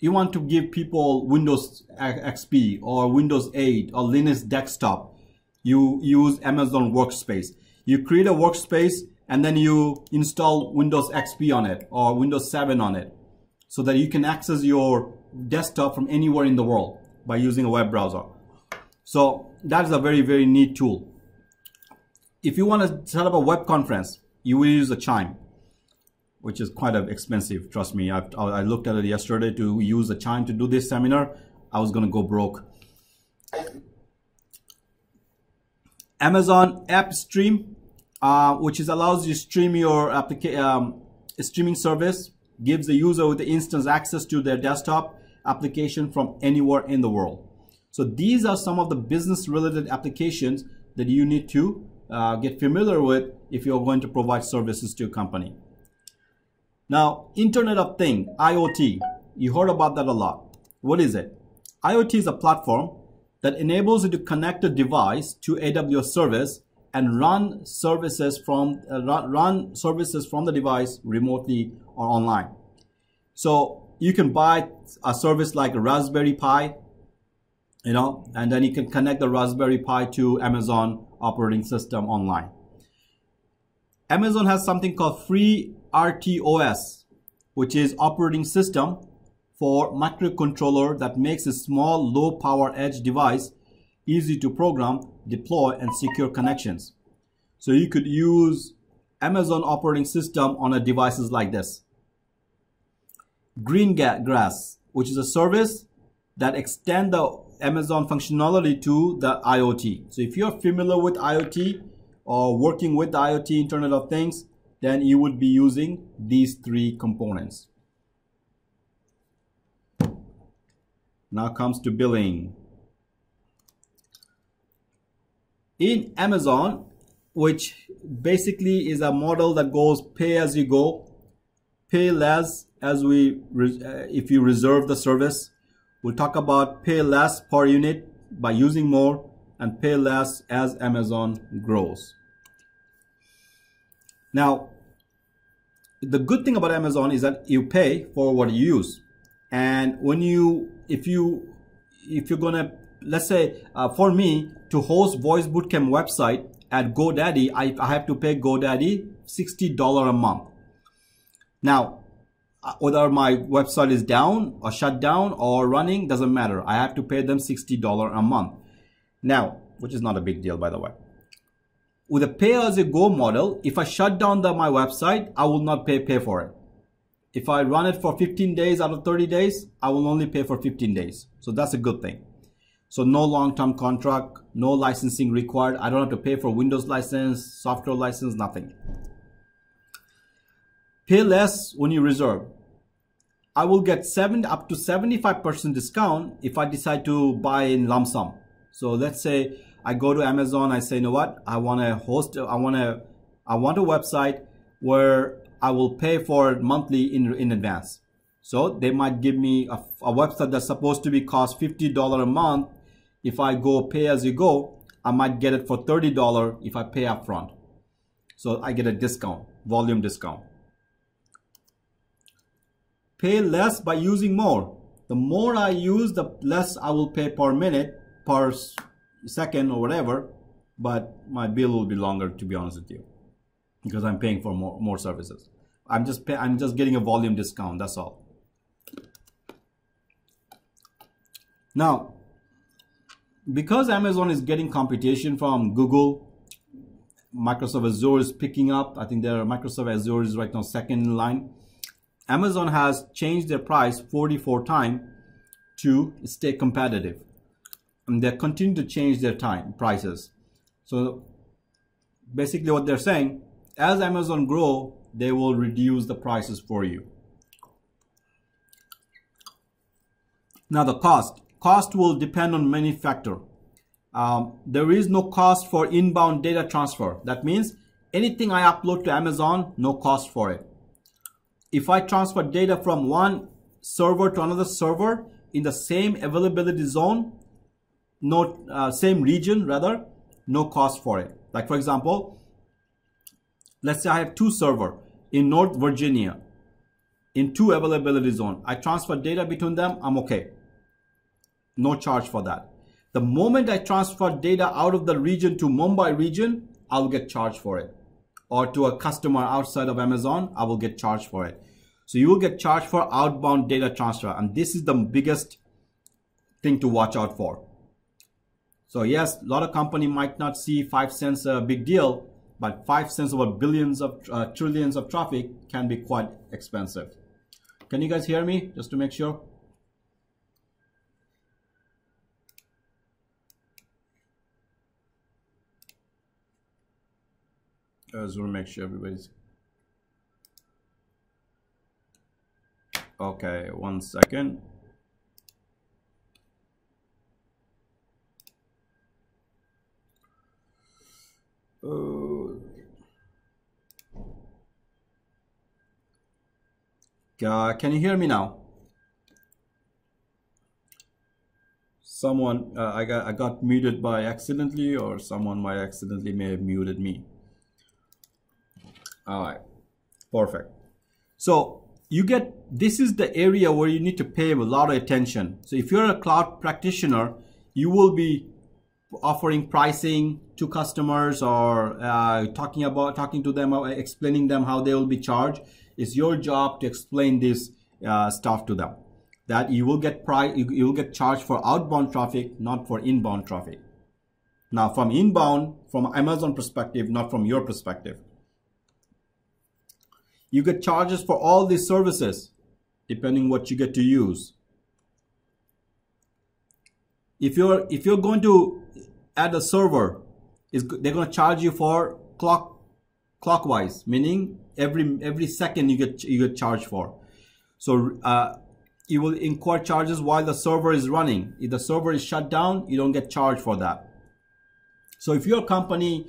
you want to give people Windows XP or Windows 8 or Linux desktop you use Amazon workspace. You create a workspace and then you install Windows XP on it or Windows 7 on it so that you can access your desktop from anywhere in the world by using a web browser. So that is a very very neat tool if you want to set up a web conference, you will use a Chime, which is quite expensive. Trust me, I've, I looked at it yesterday to use a Chime to do this seminar. I was going to go broke. Amazon App Stream, uh, which is allows you to stream your um, streaming service, gives the user with the instance access to their desktop application from anywhere in the world. So these are some of the business related applications that you need to uh, get familiar with if you're going to provide services to a company. Now, Internet of Things, IoT, you heard about that a lot. What is it? IoT is a platform that enables you to connect a device to AWS service and run services from uh, run, run services from the device remotely or online. So you can buy a service like a Raspberry Pi, you know, and then you can connect the Raspberry Pi to Amazon operating system online. Amazon has something called free RTOS, which is operating system for microcontroller that makes a small low power edge device easy to program, deploy, and secure connections. So you could use Amazon operating system on a devices like this. Greengrass, which is a service that extend the Amazon functionality to the IoT. So if you're familiar with IoT or working with IoT Internet of Things, then you would be using these three components. Now comes to billing. In Amazon, which basically is a model that goes pay as you go, pay less as we uh, if you reserve the service. We'll talk about pay less per unit by using more and pay less as Amazon grows. Now, the good thing about Amazon is that you pay for what you use. And when you, if you, if you're gonna, let's say, uh, for me to host Voice Bootcamp website at GoDaddy, I, I have to pay GoDaddy $60 a month. Now, Uh, whether my website is down or shut down or running, doesn't matter. I have to pay them $60 a month. Now, which is not a big deal, by the way. With a pay-as-you-go model, if I shut down the, my website, I will not pay, pay for it. If I run it for 15 days out of 30 days, I will only pay for 15 days. So that's a good thing. So no long-term contract, no licensing required. I don't have to pay for Windows license, software license, nothing. Pay less when you reserve. I will get up to 75% discount if I decide to buy in lump sum. So let's say I go to Amazon, I say, you know what? I want to host, I want to, I want a website where I will pay for it monthly in, in advance. So they might give me a, a website that's supposed to be cost $50 a month. If I go pay as you go, I might get it for $30 if I pay upfront. So I get a discount, volume discount pay less by using more. The more I use, the less I will pay per minute, per second or whatever, but my bill will be longer to be honest with you because I'm paying for more, more services. I'm just pay, I'm just getting a volume discount, that's all. Now, because Amazon is getting competition from Google, Microsoft Azure is picking up. I think their Microsoft Azure is right now second in line. Amazon has changed their price 44 times to stay competitive. And they continue to change their time prices. So basically what they're saying, as Amazon grow, they will reduce the prices for you. Now the cost. Cost will depend on many factor. Um, there is no cost for inbound data transfer. That means anything I upload to Amazon, no cost for it if I transfer data from one server to another server in the same availability zone, no uh, same region rather, no cost for it. Like for example, let's say I have two server in North Virginia in two availability zone. I transfer data between them, I'm okay. No charge for that. The moment I transfer data out of the region to Mumbai region, I'll get charged for it or to a customer outside of Amazon, I will get charged for it. So you will get charged for outbound data transfer. And this is the biggest thing to watch out for. So yes, a lot of company might not see five cents a big deal, but five cents over billions of uh, trillions of traffic can be quite expensive. Can you guys hear me? Just to make sure. I just want to make sure everybody's okay one second. Uh, can you hear me now? Someone uh, I got I got muted by accidentally or someone might accidentally may have muted me all right perfect so you get this is the area where you need to pay a lot of attention. So if you're a cloud practitioner, you will be offering pricing to customers or uh, talking about talking to them, uh, explaining them how they will be charged. It's your job to explain this uh, stuff to them. That you will get price, you, you will get charged for outbound traffic, not for inbound traffic. Now, from inbound, from Amazon perspective, not from your perspective. You get charges for all these services, depending what you get to use. If you're if you're going to add a server, is they're going to charge you for clock clockwise, meaning every every second you get you get charged for. So uh, you will incur charges while the server is running. If the server is shut down, you don't get charged for that. So if your company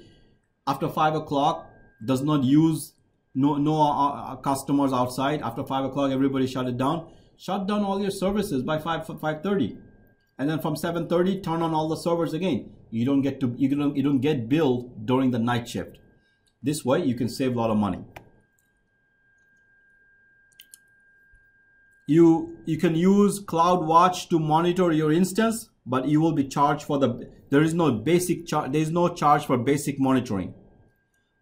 after five o'clock does not use no no uh, uh customers outside after five o'clock, everybody shut it down. Shut down all your services by five five thirty, and then from seven thirty, turn on all the servers again. You don't get to you don't you don't get billed during the night shift. This way, you can save a lot of money. You you can use CloudWatch to monitor your instance but you will be charged for the there is no basic charge there is no charge for basic monitoring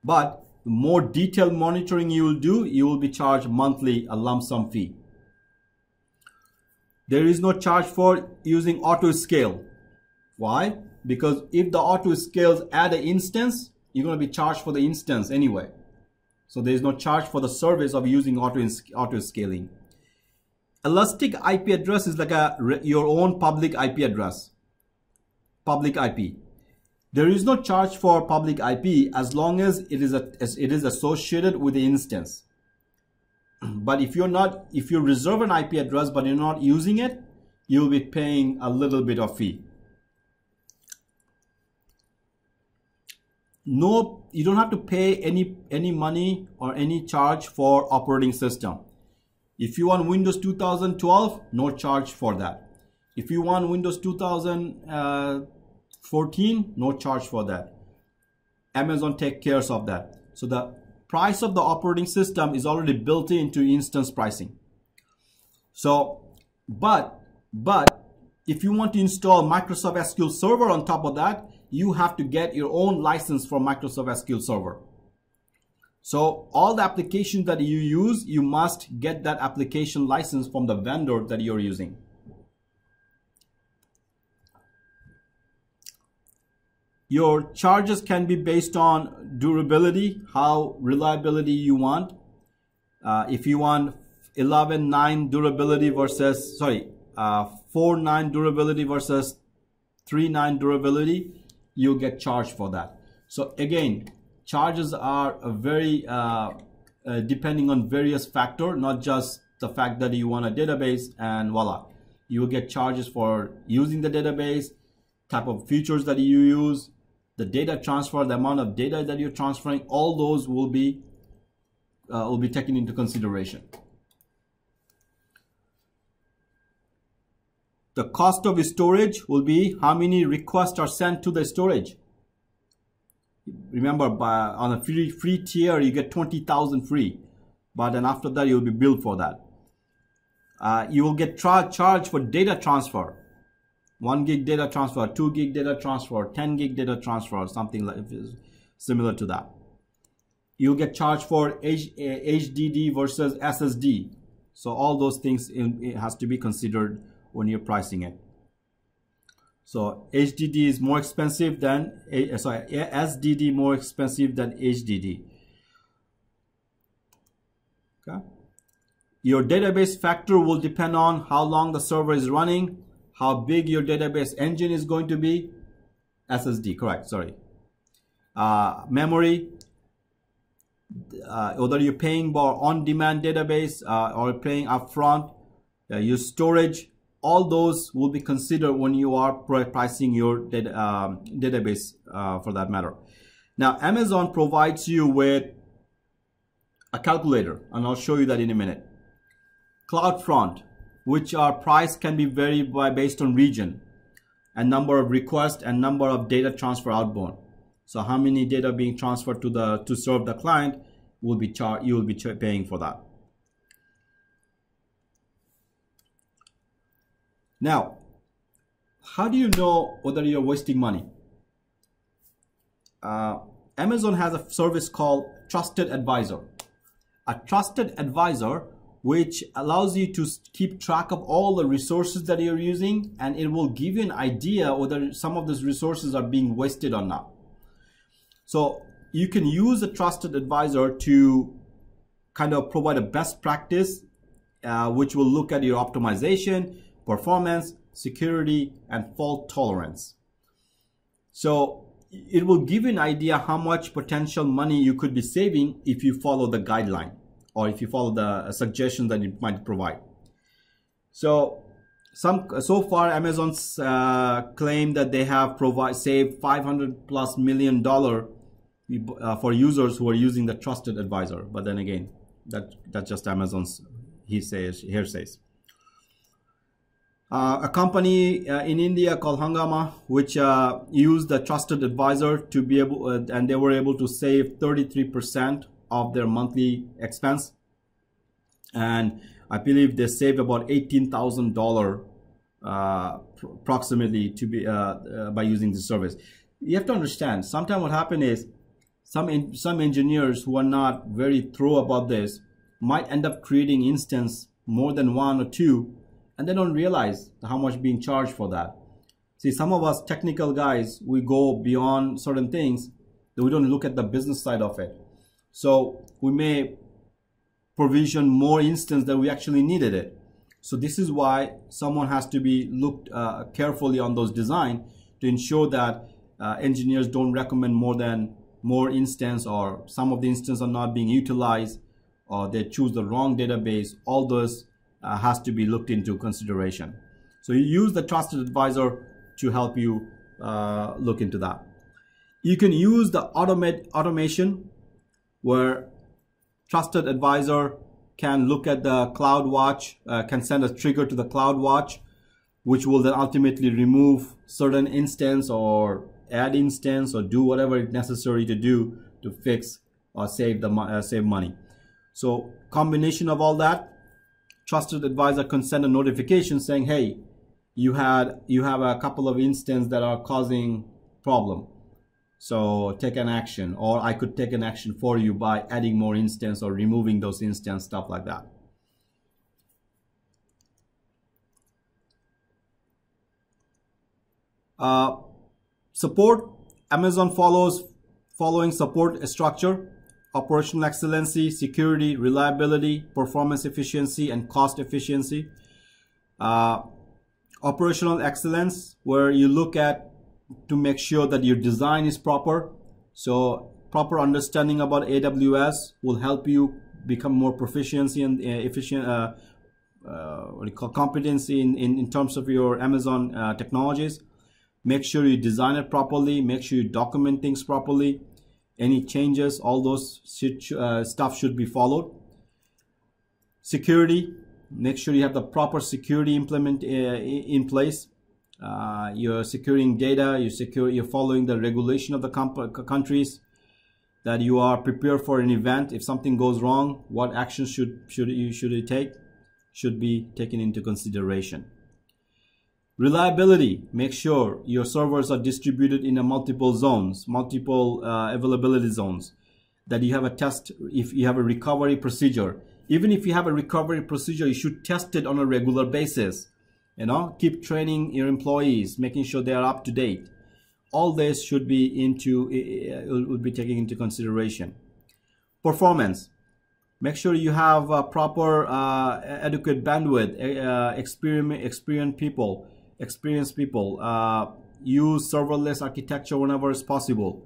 but the more detailed monitoring you will do you will be charged monthly a lump sum fee. There is no charge for using auto scale. Why? Because if the auto scales add an instance you're going to be charged for the instance anyway. So there is no charge for the service of using auto auto scaling. Elastic IP address is like a your own public IP address. Public IP. There is no charge for public IP as long as it is a, as it is associated with the instance. *clears throat* But if you're not, if you reserve an IP address but you're not using it, you'll be paying a little bit of fee. No, you don't have to pay any any money or any charge for operating system. If you want Windows 2012, no charge for that. If you want Windows uh, 2014, no charge for that. Amazon take cares of that. So the price of the operating system is already built into instance pricing. So, but, but if you want to install Microsoft SQL Server on top of that, you have to get your own license for Microsoft SQL Server. So all the applications that you use, you must get that application license from the vendor that you're using. Your charges can be based on durability, how reliability you want. Uh, if you want 11.9 durability versus, sorry, uh, 4.9 durability versus 3.9 durability, you'll get charged for that. So again, charges are very uh, uh, depending on various factor, not just the fact that you want a database and voila, you will get charges for using the database, type of features that you use, the data transfer, the amount of data that you're transferring, all those will be uh, will be taken into consideration. The cost of storage will be how many requests are sent to the storage. Remember by on a free free tier you get 20,000 free but then after that you'll be billed for that. Uh, you will get charged for data transfer 1 gig data transfer 2 gig data transfer 10 gig data transfer something like similar to that you'll get charged for H, eh, HDD versus SSD so all those things in, it has to be considered when you're pricing it so HDD is more expensive than eh, eh, sorry SDD more expensive than HDD. Okay. Your database factor will depend on how long the server is running, how big your database engine is going to be. SSD, correct, sorry. Uh, memory, uh, whether you're paying for on-demand database uh, or paying upfront, uh, your storage, all those will be considered when you are pricing your data, um, database uh, for that matter. Now, Amazon provides you with a calculator, and I'll show you that in a minute. CloudFront, which are price can be varied by based on region and number of requests and number of data transfer outbound. So how many data being transferred to the to serve the client will be charged? you will be paying for that. Now, how do you know whether you're wasting money? Uh, Amazon has a service called Trusted Advisor. A trusted advisor which allows you to keep track of all the resources that you're using and it will give you an idea whether some of those resources are being wasted or not. So you can use a trusted advisor to kind of provide a best practice uh, which will look at your optimization, performance, security, and fault tolerance. So it will give you an idea how much potential money you could be saving if you follow the guideline or if you follow the suggestion that it might provide. So some so far Amazon's uh, claim that they have provide saved 500 plus million dollar uh, for users who are using the trusted advisor. But then again, that that's just Amazon's he says here says. Uh, a company uh, in India called Hungama, which uh, used the trusted advisor to be able, uh, and they were able to save 33% of their monthly expense. And I believe they saved about $18,000 uh, approximately to be uh, by using the service. You have to understand, sometimes what happens is some, in, some engineers who are not very thorough about this might end up creating instance more than one or two and they don't realize how much being charged for that. See, some of us technical guys, we go beyond certain things that we don't look at the business side of it. So we may provision more instance than we actually needed it. So this is why someone has to be looked uh, carefully on those design to ensure that uh, engineers don't recommend more than more instance or some of the instances are not being utilized or they choose the wrong database. All those uh, has to be looked into consideration. So you use the trusted advisor to help you uh, look into that. You can use the automate automation where trusted advisor can look at the CloudWatch, uh, can send a trigger to the CloudWatch, which will then ultimately remove certain instance or add instance or do whatever is necessary to do to fix or save the uh, save money. So combination of all that trusted advisor can send a notification saying, hey, you had you have a couple of instances that are causing problem. So take an action, or I could take an action for you by adding more instance or removing those instance, stuff like that. Uh, support, Amazon follows following support structure operational excellency, security, reliability, performance efficiency, and cost efficiency. Uh, operational excellence, where you look at to make sure that your design is proper. So proper understanding about AWS will help you become more proficiency and uh, efficient, uh, uh, what you call competency in, in, in terms of your Amazon uh, technologies. Make sure you design it properly. Make sure you document things properly any changes all those uh, stuff should be followed security make sure you have the proper security implement uh, in place uh, you're securing data you secure you're following the regulation of the countries that you are prepared for an event if something goes wrong what actions should should you should you take should be taken into consideration Reliability, make sure your servers are distributed in a multiple zones, multiple uh, availability zones, that you have a test, if you have a recovery procedure. Even if you have a recovery procedure, you should test it on a regular basis. You know, keep training your employees, making sure they are up to date. All this should be into, would be taken into consideration. Performance, make sure you have a proper uh, adequate bandwidth, uh, experiment, experienced people experienced people, uh, use serverless architecture whenever it's possible.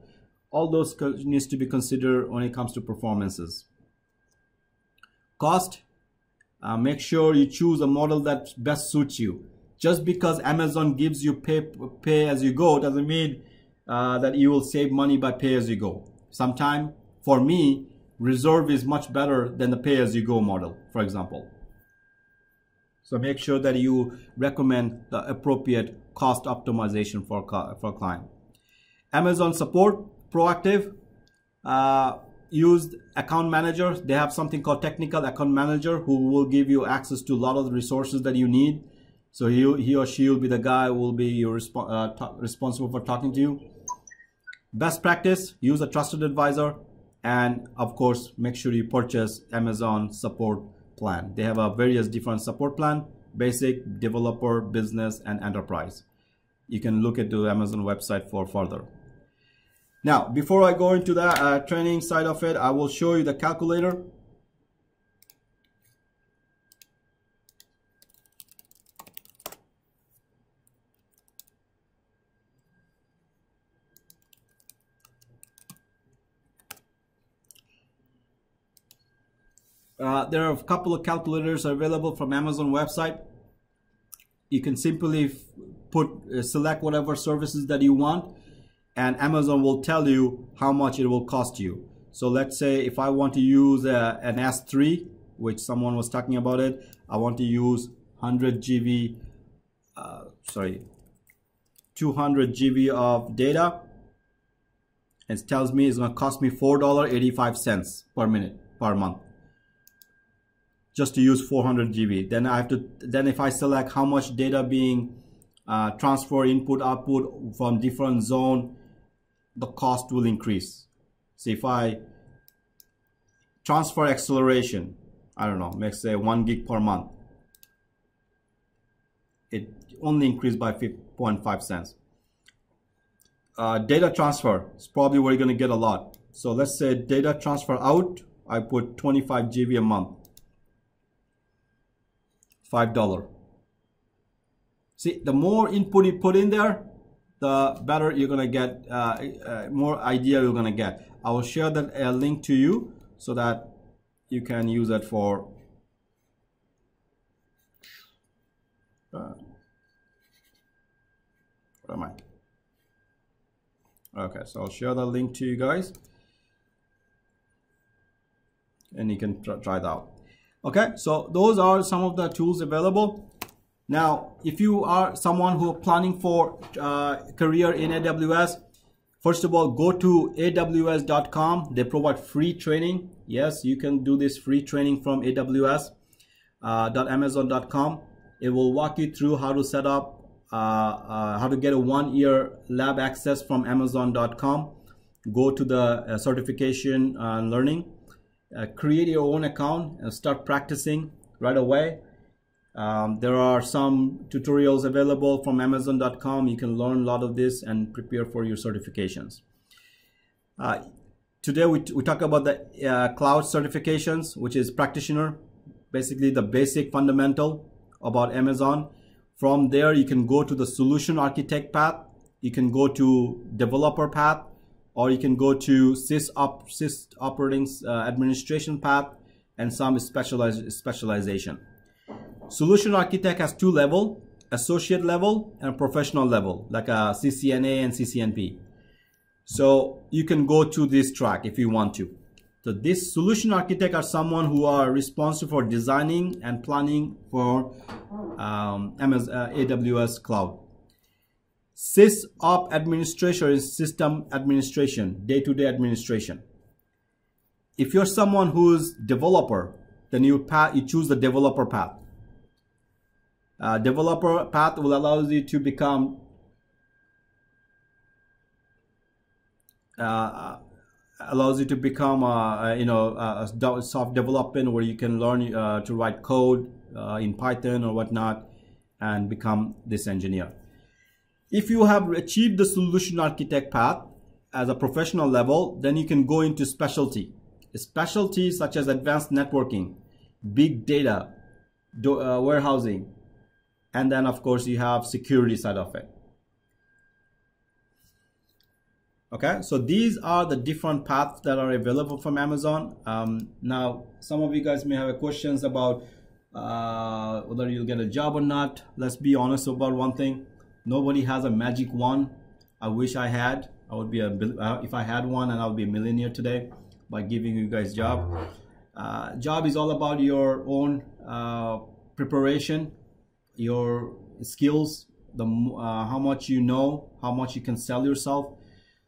All those needs to be considered when it comes to performances. Cost, uh, make sure you choose a model that best suits you. Just because Amazon gives you pay, pay as you go doesn't mean uh, that you will save money by pay as you go. Sometime, for me, reserve is much better than the pay as you go model, for example. So make sure that you recommend the appropriate cost optimization for, for client. Amazon support, proactive, uh, used account manager. They have something called technical account manager who will give you access to a lot of the resources that you need. So he, he or she will be the guy who will be your respo- uh, responsible for talking to you. Best practice, use a trusted advisor. And of course, make sure you purchase Amazon support plan. They have a various different support plan, basic, developer, business, and enterprise. You can look at the Amazon website for further. Now, before I go into the uh, training side of it, I will show you the calculator. Uh, there are a couple of calculators available from Amazon website. You can simply put uh, select whatever services that you want, and Amazon will tell you how much it will cost you. So let's say if I want to use uh, an S3, which someone was talking about it, I want to use 100 GB, uh, sorry, 200 GB of data. It tells me it's going to cost me $4.85 per minute per month just to use 400 GB. Then I have to, then if I select how much data being uh, transfer input output from different zone, the cost will increase. So if I transfer acceleration, I don't know, let's say one gig per month, it only increased by 5.5 cents. Uh, data transfer is probably where you're going to get a lot. So let's say data transfer out, I put 25 GB a month five dollar see the more input you put in there the better you're gonna get uh, uh, more idea you're gonna get. I will share that uh, link to you so that you can use it for uh, where am I? Okay so I'll share the link to you guys. And you can try, that out. Okay so those are some of the tools available now if you are someone who are planning for uh, career in aws first of all go to aws.com they provide free training yes you can do this free training from aws.amazon.com. uh, it will walk you through how to set up uh, uh, how to get a one year lab access from amazon.com go to the uh, certification uh, learning create your own account and start practicing right away. Um, there are some tutorials available from Amazon.com. You can learn a lot of this and prepare for your certifications. Uh, today we, we talk about the uh, cloud certifications, which is practitioner, basically the basic fundamental about Amazon. From there, you can go to the solution architect path. You can go to developer path or you can go to sys, op, sys operating uh, administration path and some specialize, specialization. Solution architect has two level, associate level and professional level, like a CCNA and CCNP. So you can go to this track if you want to. So this solution architect are someone who are responsible for designing and planning for um, uh, AWS cloud. SysOp administration is system administration, day-to-day administration. If you're someone who's developer, then you, path, you choose the developer path. Uh, developer path will allow you to become uh, allows you to become uh, you know a soft development where you can learn uh, to write code uh, in Python or whatnot and become this engineer. If you have achieved the solution architect path as a professional level, then you can go into specialty. Specialties such as advanced networking, big data, do, uh, warehousing, and then of course you have security side of it. Okay, so these are the different paths that are available from Amazon. Um, now, some of you guys may have questions about uh, whether you'll get a job or not. Let's be honest about one thing nobody has a magic wand i wish i had i would be a uh, if i had one and i would be a millionaire today by giving you guys job uh, job is all about your own uh, preparation your skills the uh, how much you know how much you can sell yourself.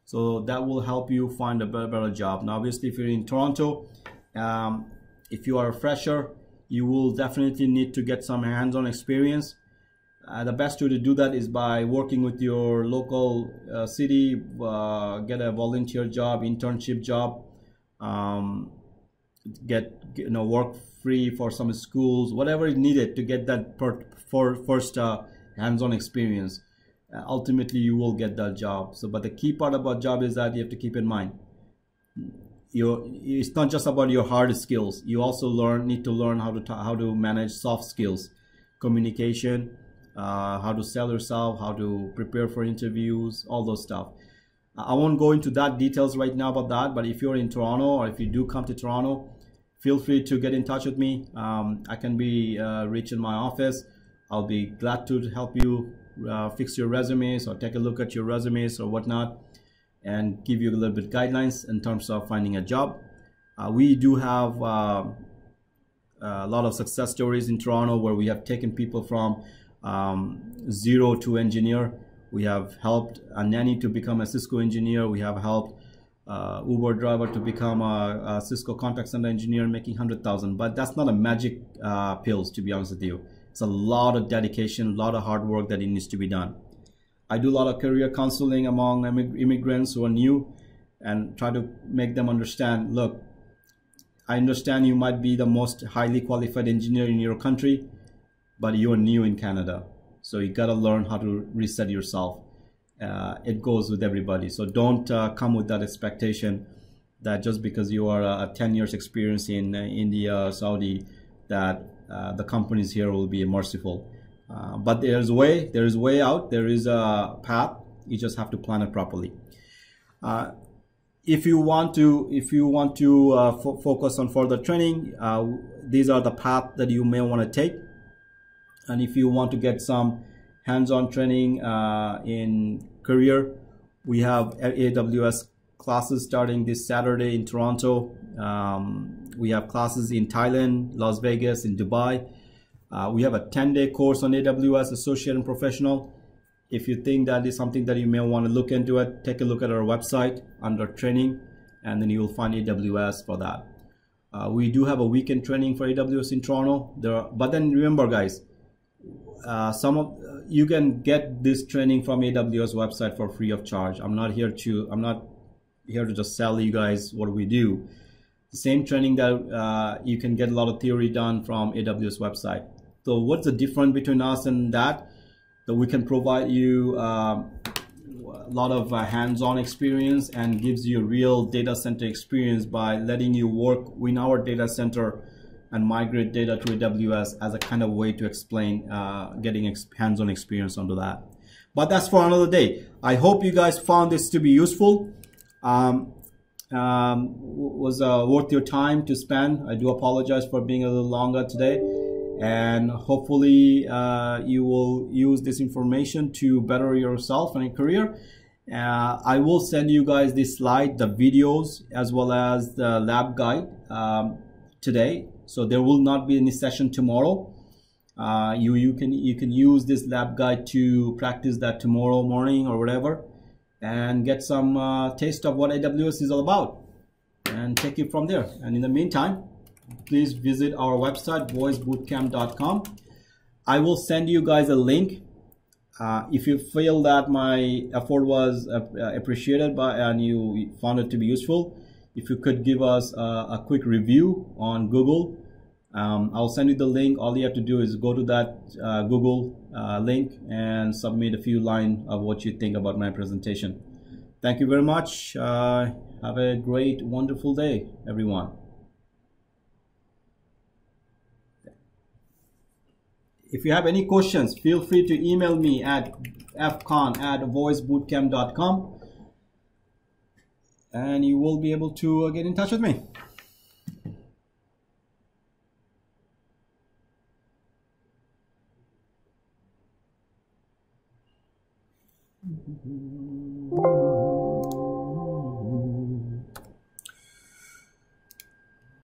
So that will help you find a better, better job. Now obviously if you're in toronto um, if you are a fresher you will definitely need to get some hands-on experience. Uh, the best way to do that is by working with your local uh, city, uh, get a volunteer job, internship job, um, get you know work free for some schools, whatever is needed to get that for first uh, hands-on experience. Uh, ultimately, you will get that job. So, but the key part about job is that you have to keep in mind you it's not just about your hard skills. You also learn need to learn how to how to manage soft skills. Communication uh, how to sell yourself how to prepare for interviews all those stuff. I won't go into that details right now about that but if you're in toronto or if you do come to toronto feel free to get in touch with me. Um, i can be uh, reached in my office i'll be glad to help you uh, fix your resumes or take a look at your resumes or whatnot and give you a little bit guidelines in terms of finding a job. Uh, we do have uh, a lot of success stories in Toronto where we have taken people from um, zero to engineer. We have helped a nanny to become a Cisco engineer. We have helped uh, Uber driver to become a, a, Cisco contact center engineer making 100,000. But that's not a magic uh, pills, to be honest with you. It's a lot of dedication, a lot of hard work that it needs to be done. I do a lot of career counseling among immigrants who are new and try to make them understand look, I understand you might be the most highly qualified engineer in your country, but you're new in Canada. So you got to learn how to reset yourself. Uh, it goes with everybody. So don't uh, come with that expectation that just because you are a, 10 years experience in uh, India, Saudi, that uh, the companies here will be merciful uh, but there's a way, there is way out, there is a path. You just have to plan it properly. Uh, if you want to, if you want to uh, fo focus on further training, uh, these are the path that you may want to take. And if you want to get some hands-on training uh, in career, we have AWS classes starting this Saturday in Toronto. Um, we have classes in Thailand, Las Vegas, in Dubai. Uh, we have a 10 day course on AWS Associate and Professional. If you think that is something that you may want to look into it, take a look at our website under training, and then you will find AWS for that. Uh, we do have a weekend training for AWS in Toronto. There, are, but then remember, guys, uh, some of you can get this training from AWS website for free of charge. I'm not here to I'm not here to just sell you guys what we do. Same training that uh, you can get a lot of theory done from AWS website. So what's the difference between us and that? That we can provide you um, a lot of uh, hands-on experience and gives you a real data center experience by letting you work in our data center and migrate data to AWS as a kind of way to explain uh, getting ex hands-on experience onto that. But that's for another day. I hope you guys found this to be useful. Um, um, was uh, worth your time to spend. I do apologize for being a little longer today and hopefully uh, you will use this information to better yourself and your career. Uh, I will send you guys this slide, the videos, as well as the lab guide um, today. So there will not be any session tomorrow. Uh, you you can you can use this lab guide to practice that tomorrow morning or whatever, and get some uh, taste of what AWS is all about, and take it from there. And in the meantime, please visit our website voicebootcamp.com i will send you guys a link uh, if you feel that my effort was uh, appreciated by and you found it to be useful if you could give us a, a quick review on google um, i'll send you the link. All you have to do is go to that uh, google uh, link and submit a few lines of what you think about my presentation. Thank you very much. Uh, have a great wonderful day everyone. If you have any questions, feel free to email me at fcon at voicebootcamp.com and you will be able to uh, get in touch with me.